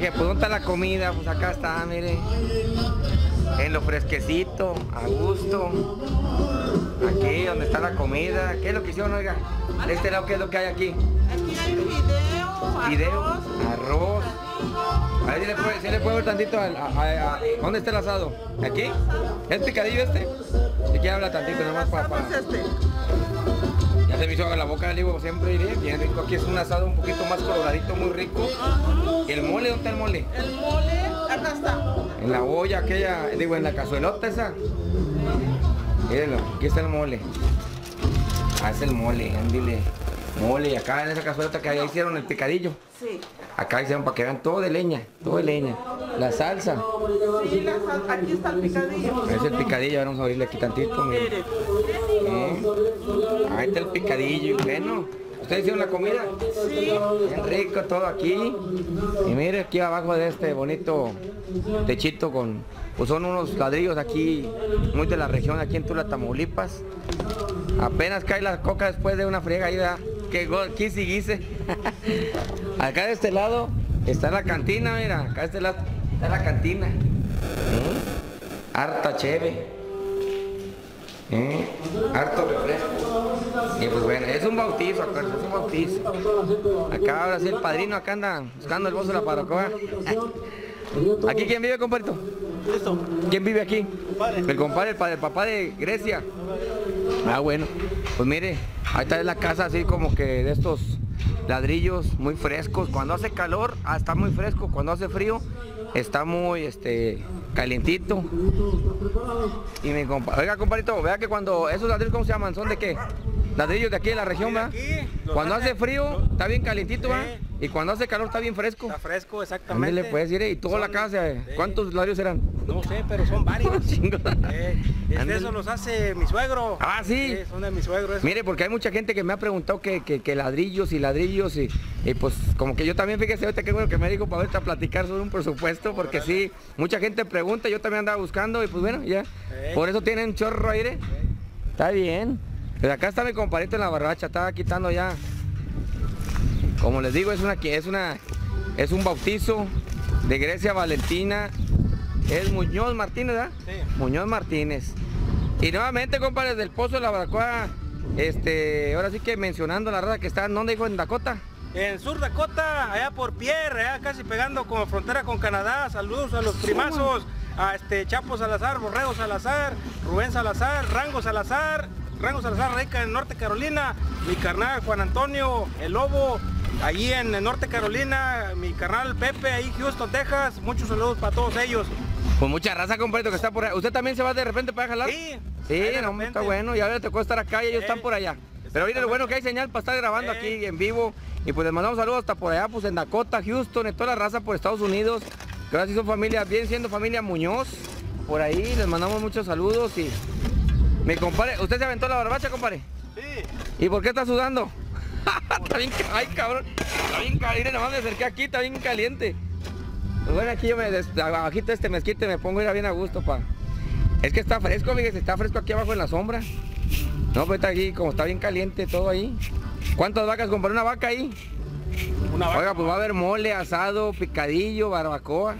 Speaker 1: Dije, pues ¿dónde está la comida? Pues acá está, mire. En lo fresquecito, a gusto. Aquí donde está la comida. ¿Qué es lo que hicieron, oiga? De este lado, ¿qué es lo que hay aquí?
Speaker 9: Aquí hay video,
Speaker 1: Video,
Speaker 9: arroz,
Speaker 1: arroz. A ver si le puede, si le puedo ver tantito a, a- a- ¿Dónde está el asado? ¿Aquí? ¿Es picadillo este? Si quiere habla tantito, nomás para...
Speaker 9: Este.
Speaker 1: Se me hizo la boca, digo, siempre iré bien rico. Aquí es un asado un poquito más coloradito, muy rico. ¿Y el mole? ¿Dónde está el mole?
Speaker 9: El mole, acá está.
Speaker 1: En la olla aquella, digo, en la cazuelota esa. Mírenlo, aquí está el mole. Ah, es el mole, ándile. Mole, y acá en esa cazuelota que ahí hicieron el picadillo.
Speaker 9: Sí.
Speaker 1: Acá hicieron para que vean todo de leña, todo de leña. La salsa.
Speaker 9: Sí, la sal- aquí está el picadillo.
Speaker 1: Es el picadillo, vamos a abrirle aquí tantito. miren.
Speaker 9: Mire.
Speaker 1: ¿Eh? Ahí está el picadillo, y bueno. ¿Ustedes hicieron la comida?
Speaker 9: Sí.
Speaker 1: Bien rico todo aquí. Y mire aquí abajo de este bonito techito con, pues son unos ladrillos aquí, muy de la región, aquí en Tula, Tamaulipas. Apenas cae la coca después de una friega ahí, ¿verdad? Que go- quise guise. Acá de este lado está la cantina, mira, acá de este lado está la cantina. ¿Eh? Harta cheve. ¿Eh? Harto refresco. Y pues bueno, es un bautizo, acuérdense, es un bautizo. Acá ahora sí el padrino acá anda buscando el bolso de la paracoa. ¿Aquí quién vive, compadrito? ¿Quién vive aquí? El compadre, el, padre, el papá de Grecia. Ah, bueno. Pues mire, ahí está la casa así como que de estos ladrillos muy frescos. Cuando hace calor, ah, está muy fresco. Cuando hace frío, está muy este calientito. Y mi compa, oiga compadrito, vea que cuando esos ladrillos, ¿cómo se llaman? ¿Son de qué? Ladrillos de aquí de la región, ¿va? Cuando
Speaker 6: hace-
Speaker 1: frío, está bien calientito, ¿va? Y cuando hace calor, está bien fresco.
Speaker 6: Está fresco, exactamente.
Speaker 1: Ándele, pues, mire, y toda la casa, ¿cuántos ladrillos eran?
Speaker 6: No sé, pero son varios. Eh, este, eso los hace mi suegro.
Speaker 1: Ah, sí.
Speaker 6: son de mi suegro.
Speaker 1: Mire, porque hay mucha gente que me ha preguntado que, que- que ladrillos y ladrillos y, y pues como que yo también, fíjese, ahorita qué bueno que me dijo para ahorita platicar sobre un presupuesto, porque sí, mucha gente pregunta, yo también andaba buscando y pues bueno, ya,
Speaker 6: Ey.
Speaker 1: por eso tienen chorro aire. Está bien. Pero acá está mi compadrito en la barracha, estaba quitando ya. Como les digo, es una es una es un bautizo de Grecia Valentina. Es Muñoz Martínez, ¿verdad?
Speaker 6: Sí.
Speaker 1: Muñoz Martínez. Y nuevamente, compadres, del Pozo de la Baracoa, este, ahora sí que mencionando la raza que está, ¿dónde dijo? En Dakota.
Speaker 6: En Sur Dakota, allá por Pierre, allá casi pegando con frontera con Canadá. Saludos a los primazos, a este Chapo Salazar, Borrego Salazar, Rubén Salazar, Rango Salazar, Rango Salazar radica en Norte Carolina, mi carnal Juan Antonio, el Lobo, allí en Norte Carolina, mi carnal Pepe, ahí Houston, Texas. Muchos saludos para todos ellos.
Speaker 1: Pues mucha raza, compadrito, que está por ahí. ¿Usted también se va de repente para jalar?
Speaker 6: Sí.
Speaker 1: Sí, no, está bueno. Ya le tocó estar acá y ellos están por allá. Pero ahorita lo bueno que hay señal para estar grabando
Speaker 6: Eh.
Speaker 1: aquí en vivo. Y pues les mandamos saludos hasta por allá, pues en Dakota, Houston, en toda la raza por Estados Unidos. Que ahora sí son familia, bien siendo familia Muñoz. Por ahí les mandamos muchos saludos y... Mi compadre, ¿usted se aventó la barbacha, compadre?
Speaker 6: Sí.
Speaker 1: ¿Y por qué está sudando? está bien, ay cabrón, está bien caliente, nomás me acerqué aquí, está bien caliente. Pues bueno, aquí yo me, des- abajito este mezquite me pongo a ir a bien a gusto, pa. Es que está fresco, fíjese, está fresco aquí abajo en la sombra. No, pues está aquí, como está bien caliente todo ahí. ¿Cuántas vacas compré una vaca ahí?
Speaker 6: Una vaca.
Speaker 1: Oiga, pues va a haber mole, asado, picadillo, barbacoa.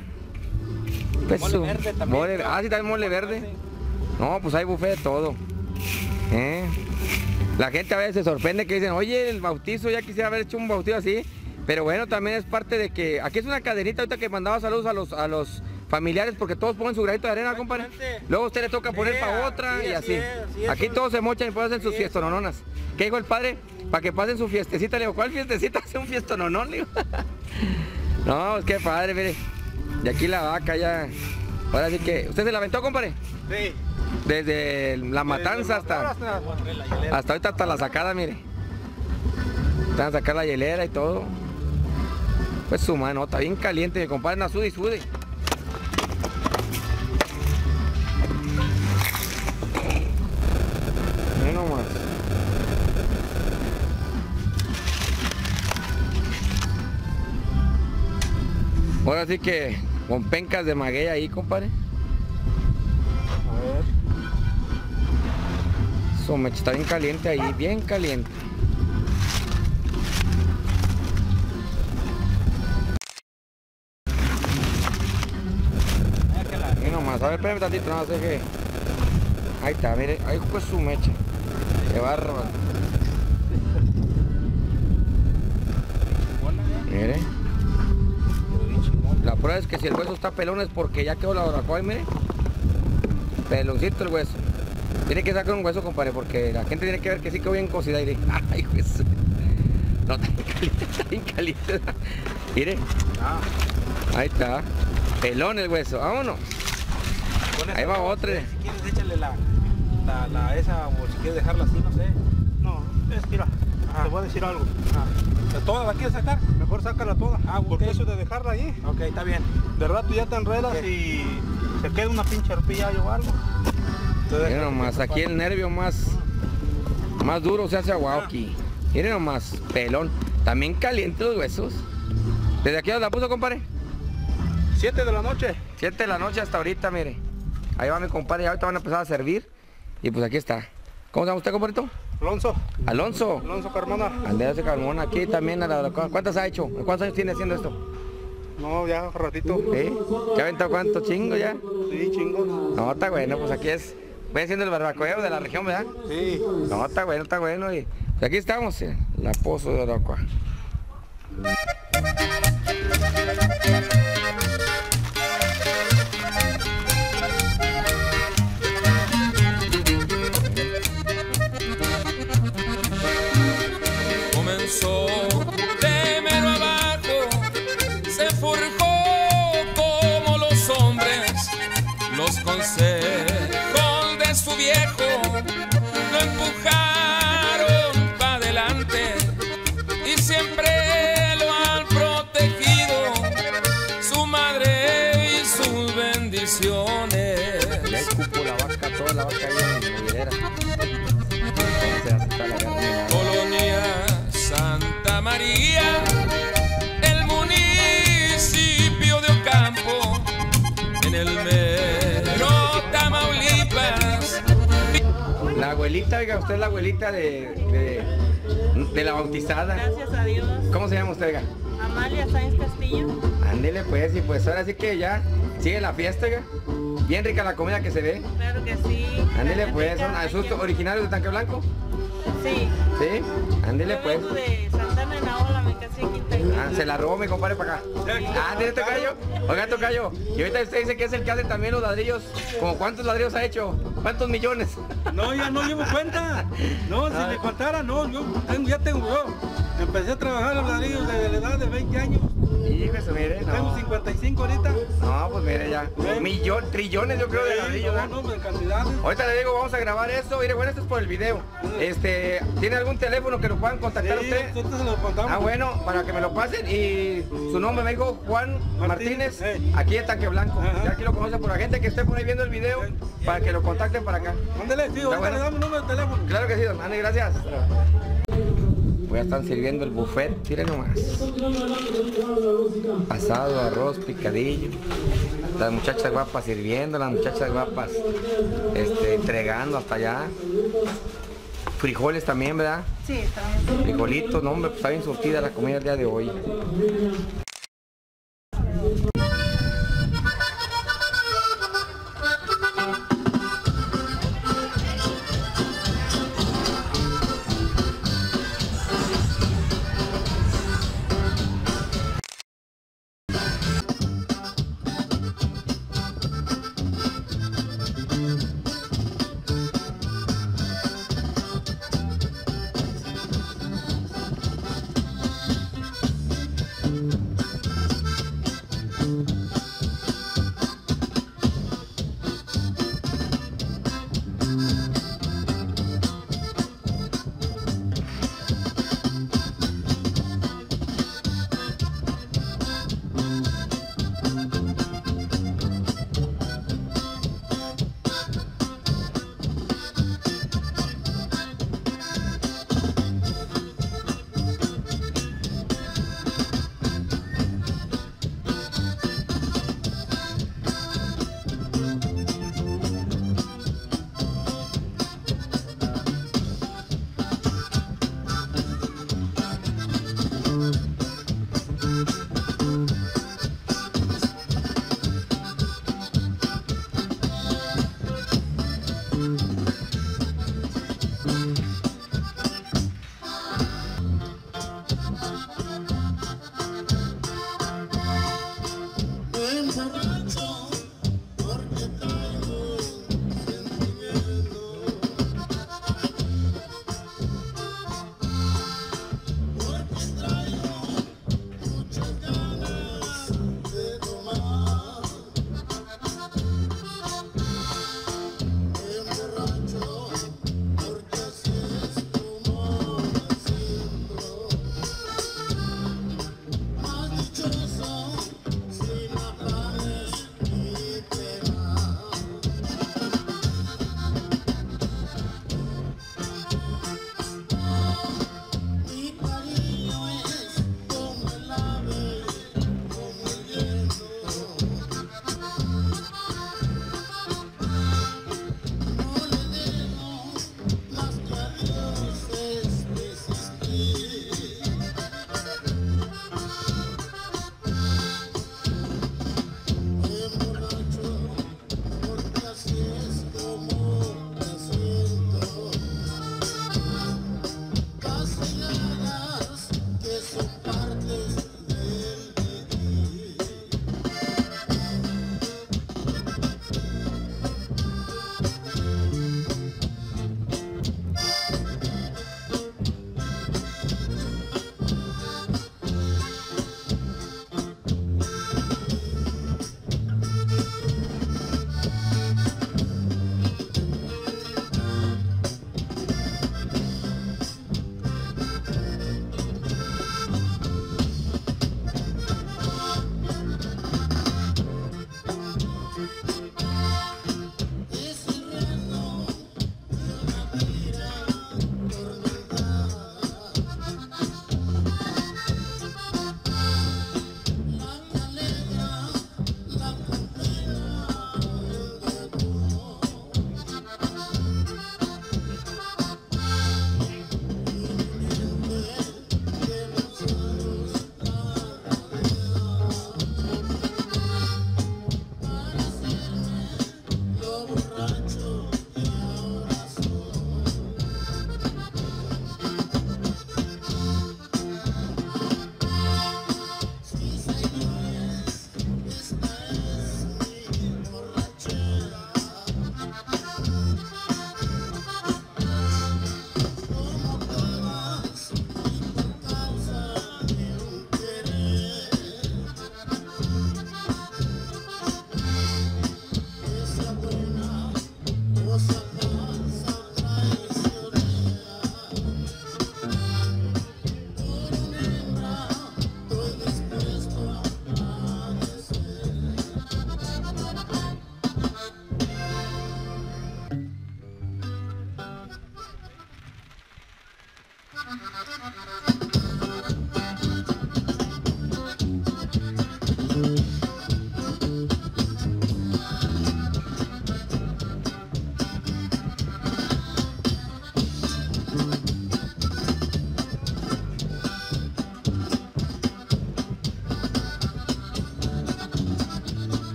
Speaker 1: Pues
Speaker 6: Mole verde también,
Speaker 1: mole- ah, sí, también mole verde. No, pues hay buffet de todo. ¿Eh? La gente a veces se sorprende que dicen, oye, el bautizo, ya quisiera haber hecho un bautizo así. Pero bueno, también es parte de que, aquí es una cadenita ahorita que mandaba saludos a los, a los familiares porque todos ponen su granito de arena, compadre. Luego a usted le toca poner
Speaker 6: Sí,
Speaker 1: para otra
Speaker 6: sí,
Speaker 1: y
Speaker 6: así
Speaker 1: así.
Speaker 6: es, así es,
Speaker 1: aquí todos se mochan y pueden hacer sus fiestonononas. ¿Qué dijo el padre? Para que pasen su fiestecita. Le digo, ¿cuál fiestecita? Hace un fiestononón, le digo. no, es que padre, mire. Y aquí la vaca ya Ahora sí que. ¿Usted se la aventó, compadre?
Speaker 6: Sí.
Speaker 1: Desde la matanza hasta. Hasta ahorita hasta la sacada, mire. Están a sacar la hielera y todo. Pues su mano, está bien caliente, mi compadre, no sude y sude. Miren nomás. Ahora sí que con pencas de maguey ahí, compadre. A ver. Está bien caliente ahí, bien caliente. Mira nomás, a ver, espérame tantito, no sé qué. Ahí está, mire, ahí pues su mecha. Qué bárbaro. Mire. La prueba es que si el hueso está pelón es porque ya quedó la barbacoa, y mire. Peloncito el hueso. Tiene que sacar un hueso, compadre, porque la gente tiene que ver que sí quedó bien cocida. Y le, ay, hueso. No, está bien caliente, está bien caliente. Mire. Ahí está. Pelón el hueso, vámonos. Ahí va otra.
Speaker 6: Si quieres, échale la, la, la esa o si quieres dejarla así, no sé. No, es, mira, te voy a decir algo. ¿De toda la quieres sacar? Mejor sácala toda. Ah, Porque eso de dejarla ahí. Ok, está bien. De rato ya te enredas y se queda una pinche arpilla o algo.
Speaker 1: Miren nomás, aquí el nervio más, más duro se hace aguado aquí. Miren nomás, pelón. También caliente los huesos. ¿Desde aquí la puso, compadre?
Speaker 6: 7 de la noche.
Speaker 1: 7 de la noche hasta ahorita, mire. Ahí va mi compadre, ya ahorita van a empezar a servir. Y pues aquí está. ¿Cómo se llama usted, compadrito?
Speaker 6: Alonso.
Speaker 1: Alonso.
Speaker 6: Alonso Carmona.
Speaker 1: De Carmona, aquí también a la ¿Cuántas ha hecho? ¿Cuántos años tiene haciendo esto?
Speaker 6: No, ya ratito.
Speaker 1: ¿Sí? ¿Ya ha aventado cuánto? ¿Chingo ya?
Speaker 6: Sí, chingo.
Speaker 1: No, está bueno, pues aquí es. Voy siendo el barbacoeo de la región, ¿verdad?
Speaker 6: Sí.
Speaker 1: No, está bueno, está bueno. Y pues aquí estamos, en la Pozo de Araucoa. Abuelita, oiga, usted es la abuelita de, de, de la bautizada.
Speaker 9: Gracias a Dios.
Speaker 1: ¿Cómo se llama usted, oiga?
Speaker 9: Amalia Sáenz Castillo.
Speaker 1: Ándele pues, y pues ahora sí que ya sigue la fiesta, oiga. Bien rica la comida que se ve.
Speaker 9: Claro que sí.
Speaker 1: Ándele pues, son ¿sus originarios de Tanque Blanco?
Speaker 9: Sí.
Speaker 1: ¿Sí? Ándele pues.
Speaker 9: de
Speaker 1: Ah, se la robó mi compadre para acá. Ah, tiene tocayo. Oiga, tocayo. Y ahorita usted dice que es el que hace también los ladrillos. ¿Como cuántos ladrillos ha hecho? ¿Cuántos millones?
Speaker 6: No, ya no llevo cuenta. No, si me faltara, no, yo tengo, ya tengo yo. Empecé a trabajar los ladrillos desde la edad de 20 años.
Speaker 1: Hijo, eso, mire,
Speaker 6: Tengo
Speaker 1: no.
Speaker 6: 55 ahorita.
Speaker 1: No, pues mire ya. Millón, trillones yo creo de ladrillos.
Speaker 6: No, no, en cantidades.
Speaker 1: Ahorita le digo, vamos a grabar esto. Mire, bueno, esto es por el video. Este, ¿tiene algún teléfono que lo puedan contactar
Speaker 6: Sí,
Speaker 1: usted?
Speaker 6: nosotros se lo contamos.
Speaker 1: Ah, bueno, para que me lo pasen. Y su nombre me dijo Juan Martínez,
Speaker 6: Martínez,
Speaker 1: aquí en Tanque Blanco. Ya aquí lo conoce por la gente que esté por ahí viendo el video, para que lo contacten para acá.
Speaker 6: Sí,
Speaker 1: ¿Está
Speaker 6: ahorita
Speaker 1: bueno?
Speaker 6: le damos el número de teléfono.
Speaker 1: Claro que sí, don Andy, gracias. Voy a estar sirviendo el buffet, miren nomás. Asado, arroz, picadillo. Las muchachas guapas sirviendo, las muchachas guapas este, entregando hasta allá. Frijoles también, ¿verdad?
Speaker 9: Sí, estamos.
Speaker 1: Frijolitos, no, hombre, pues está bien surtida la comida el día de hoy.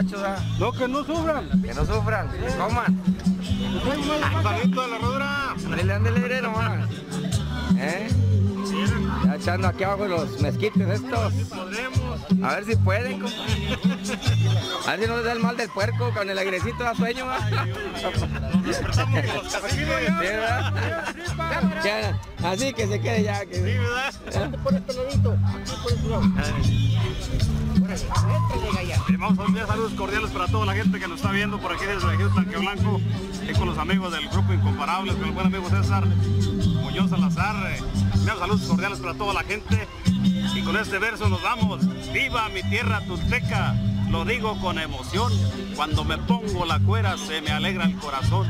Speaker 1: Muchachos, ¿ah?
Speaker 10: No, que no sufran.
Speaker 1: que no sufran, que coman.
Speaker 10: Salito de la rodra.
Speaker 1: Ándale, ándale, ándale nomás. ¿Eh? Ya echando aquí abajo los mezquites estos. A ver si pueden. A ver si no les da el mal del puerco, con el airecito da sueño. así que se quede ya. Que...
Speaker 10: Por este ladito. Por este lado. Vamos a enviar saludos cordiales para toda la gente que nos está viendo por aquí desde Houston, Tanque Blanco, y con los amigos del grupo Incomparables, con el buen amigo César Muñoz Salazar. eh, saludos cordiales para toda la gente. Y con este verso nos vamos. ¡Viva mi tierra tulteca! Lo digo con emoción. Cuando me pongo la cuera se me alegra el corazón.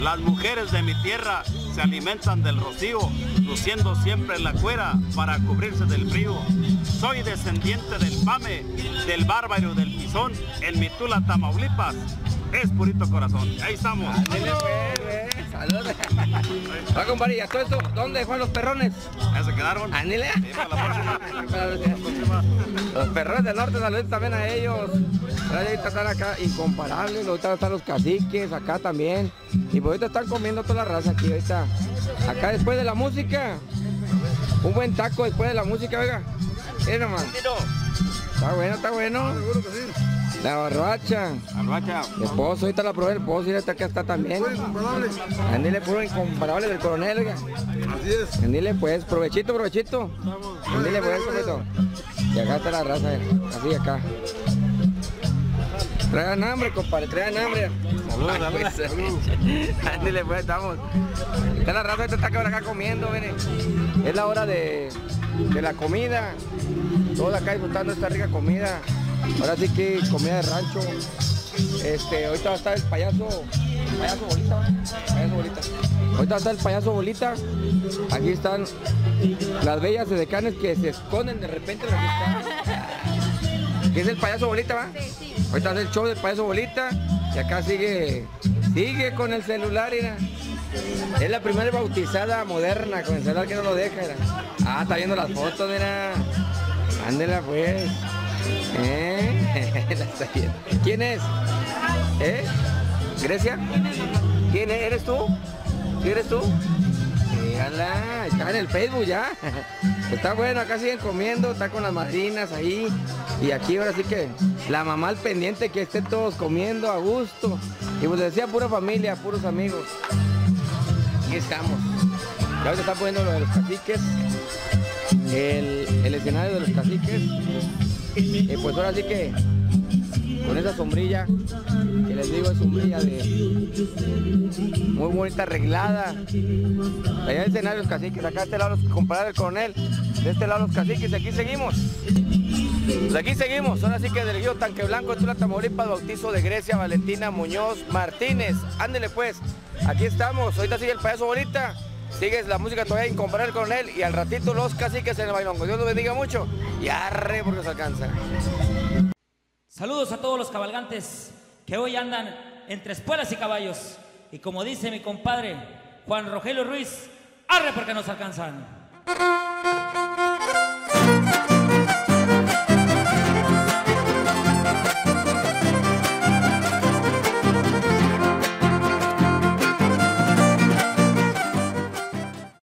Speaker 10: Las mujeres de mi tierra se alimentan del rocío, luciendo siempre la cuera para cubrirse del frío. Soy descendiente del Pame, del Bárbaro del Pisón, en mi Tula, Tamaulipas. Es purito corazón. Ahí estamos.
Speaker 1: Pues, eh. Saludos. Va, compadre, ¿y todo esto dónde fueron los perrones?
Speaker 5: Ya se quedaron.
Speaker 1: Ándale. Los perrones del norte, saludos también a ellos. Ahorita están acá incomparables, ahorita están los caciques, acá también. Y pues ahorita están comiendo toda la raza aquí, ahorita. Acá después de la música. Un buen taco después de la música, oiga. Miren nomás. Está bueno, está bueno. La barbacha.
Speaker 5: Barbacha.
Speaker 1: El pozo, ahorita la probé el pozo, mira, acá está también. Andile puro incomparable del coronel, oiga.
Speaker 8: Así es.
Speaker 1: Andile pues, provechito, provechito. Andile pues, completo. Y acá está la raza, eh, así acá. Traigan hambre, compadre, traigan hambre.
Speaker 5: Saludos,
Speaker 1: Ay,
Speaker 5: saludos.
Speaker 1: pues, Ándale, pues, estamos. Está la raza, esta está acá acá comiendo, miren. Es la hora de, de la comida. Todos acá disfrutando esta rica comida. Ahora sí que comida de rancho. Este, ahorita va a estar el payaso, payaso bolita, payaso bolita. Ahorita va a estar el payaso bolita. Aquí están las bellas decanes que se esconden de repente. están. ¿Qué es el payaso bolita, va? Ahorita es el show del payaso bolita. Y acá sigue, sigue con el celular, mira. Es la primera bautizada moderna con el celular que no lo deja, mira. Ah, está viendo las fotos, mira. Ándela pues. ¿Eh? ¿Quién es? ¿Eh? ¿Grecia? ¿Quién es? ¿Eres tú? ¿Sí eres tú? Mírala, está en el Facebook ya. Está bueno, acá siguen comiendo, está con las madrinas ahí. Y aquí ahora sí que la mamá al pendiente que estén todos comiendo a gusto. Y pues decía pura familia, puros amigos. Aquí estamos. Ya ahorita está poniendo lo de los caciques. El, el escenario de los caciques. Y pues ahora sí que con esa sombrilla, que les digo es sombrilla de muy bonita arreglada. Allá el escenario de los caciques, acá de este lado los compadres del coronel, de este lado los caciques, aquí seguimos. Pues aquí seguimos, ahora sí que del río Tanque Blanco, Tula, Tamaulipas, bautizo de Grecia, Valentina, Muñoz, Martínez. Ándele pues, aquí estamos, ahorita sigue el payaso bolita, sigue la música todavía incomparable con él y al ratito los caciques en el bailongo. Dios los bendiga mucho y arre porque se alcanza.
Speaker 11: Saludos a todos los cabalgantes que hoy andan entre espuelas y caballos. Y como dice mi compadre Juan Rogelio Ruiz, arre porque nos alcanzan.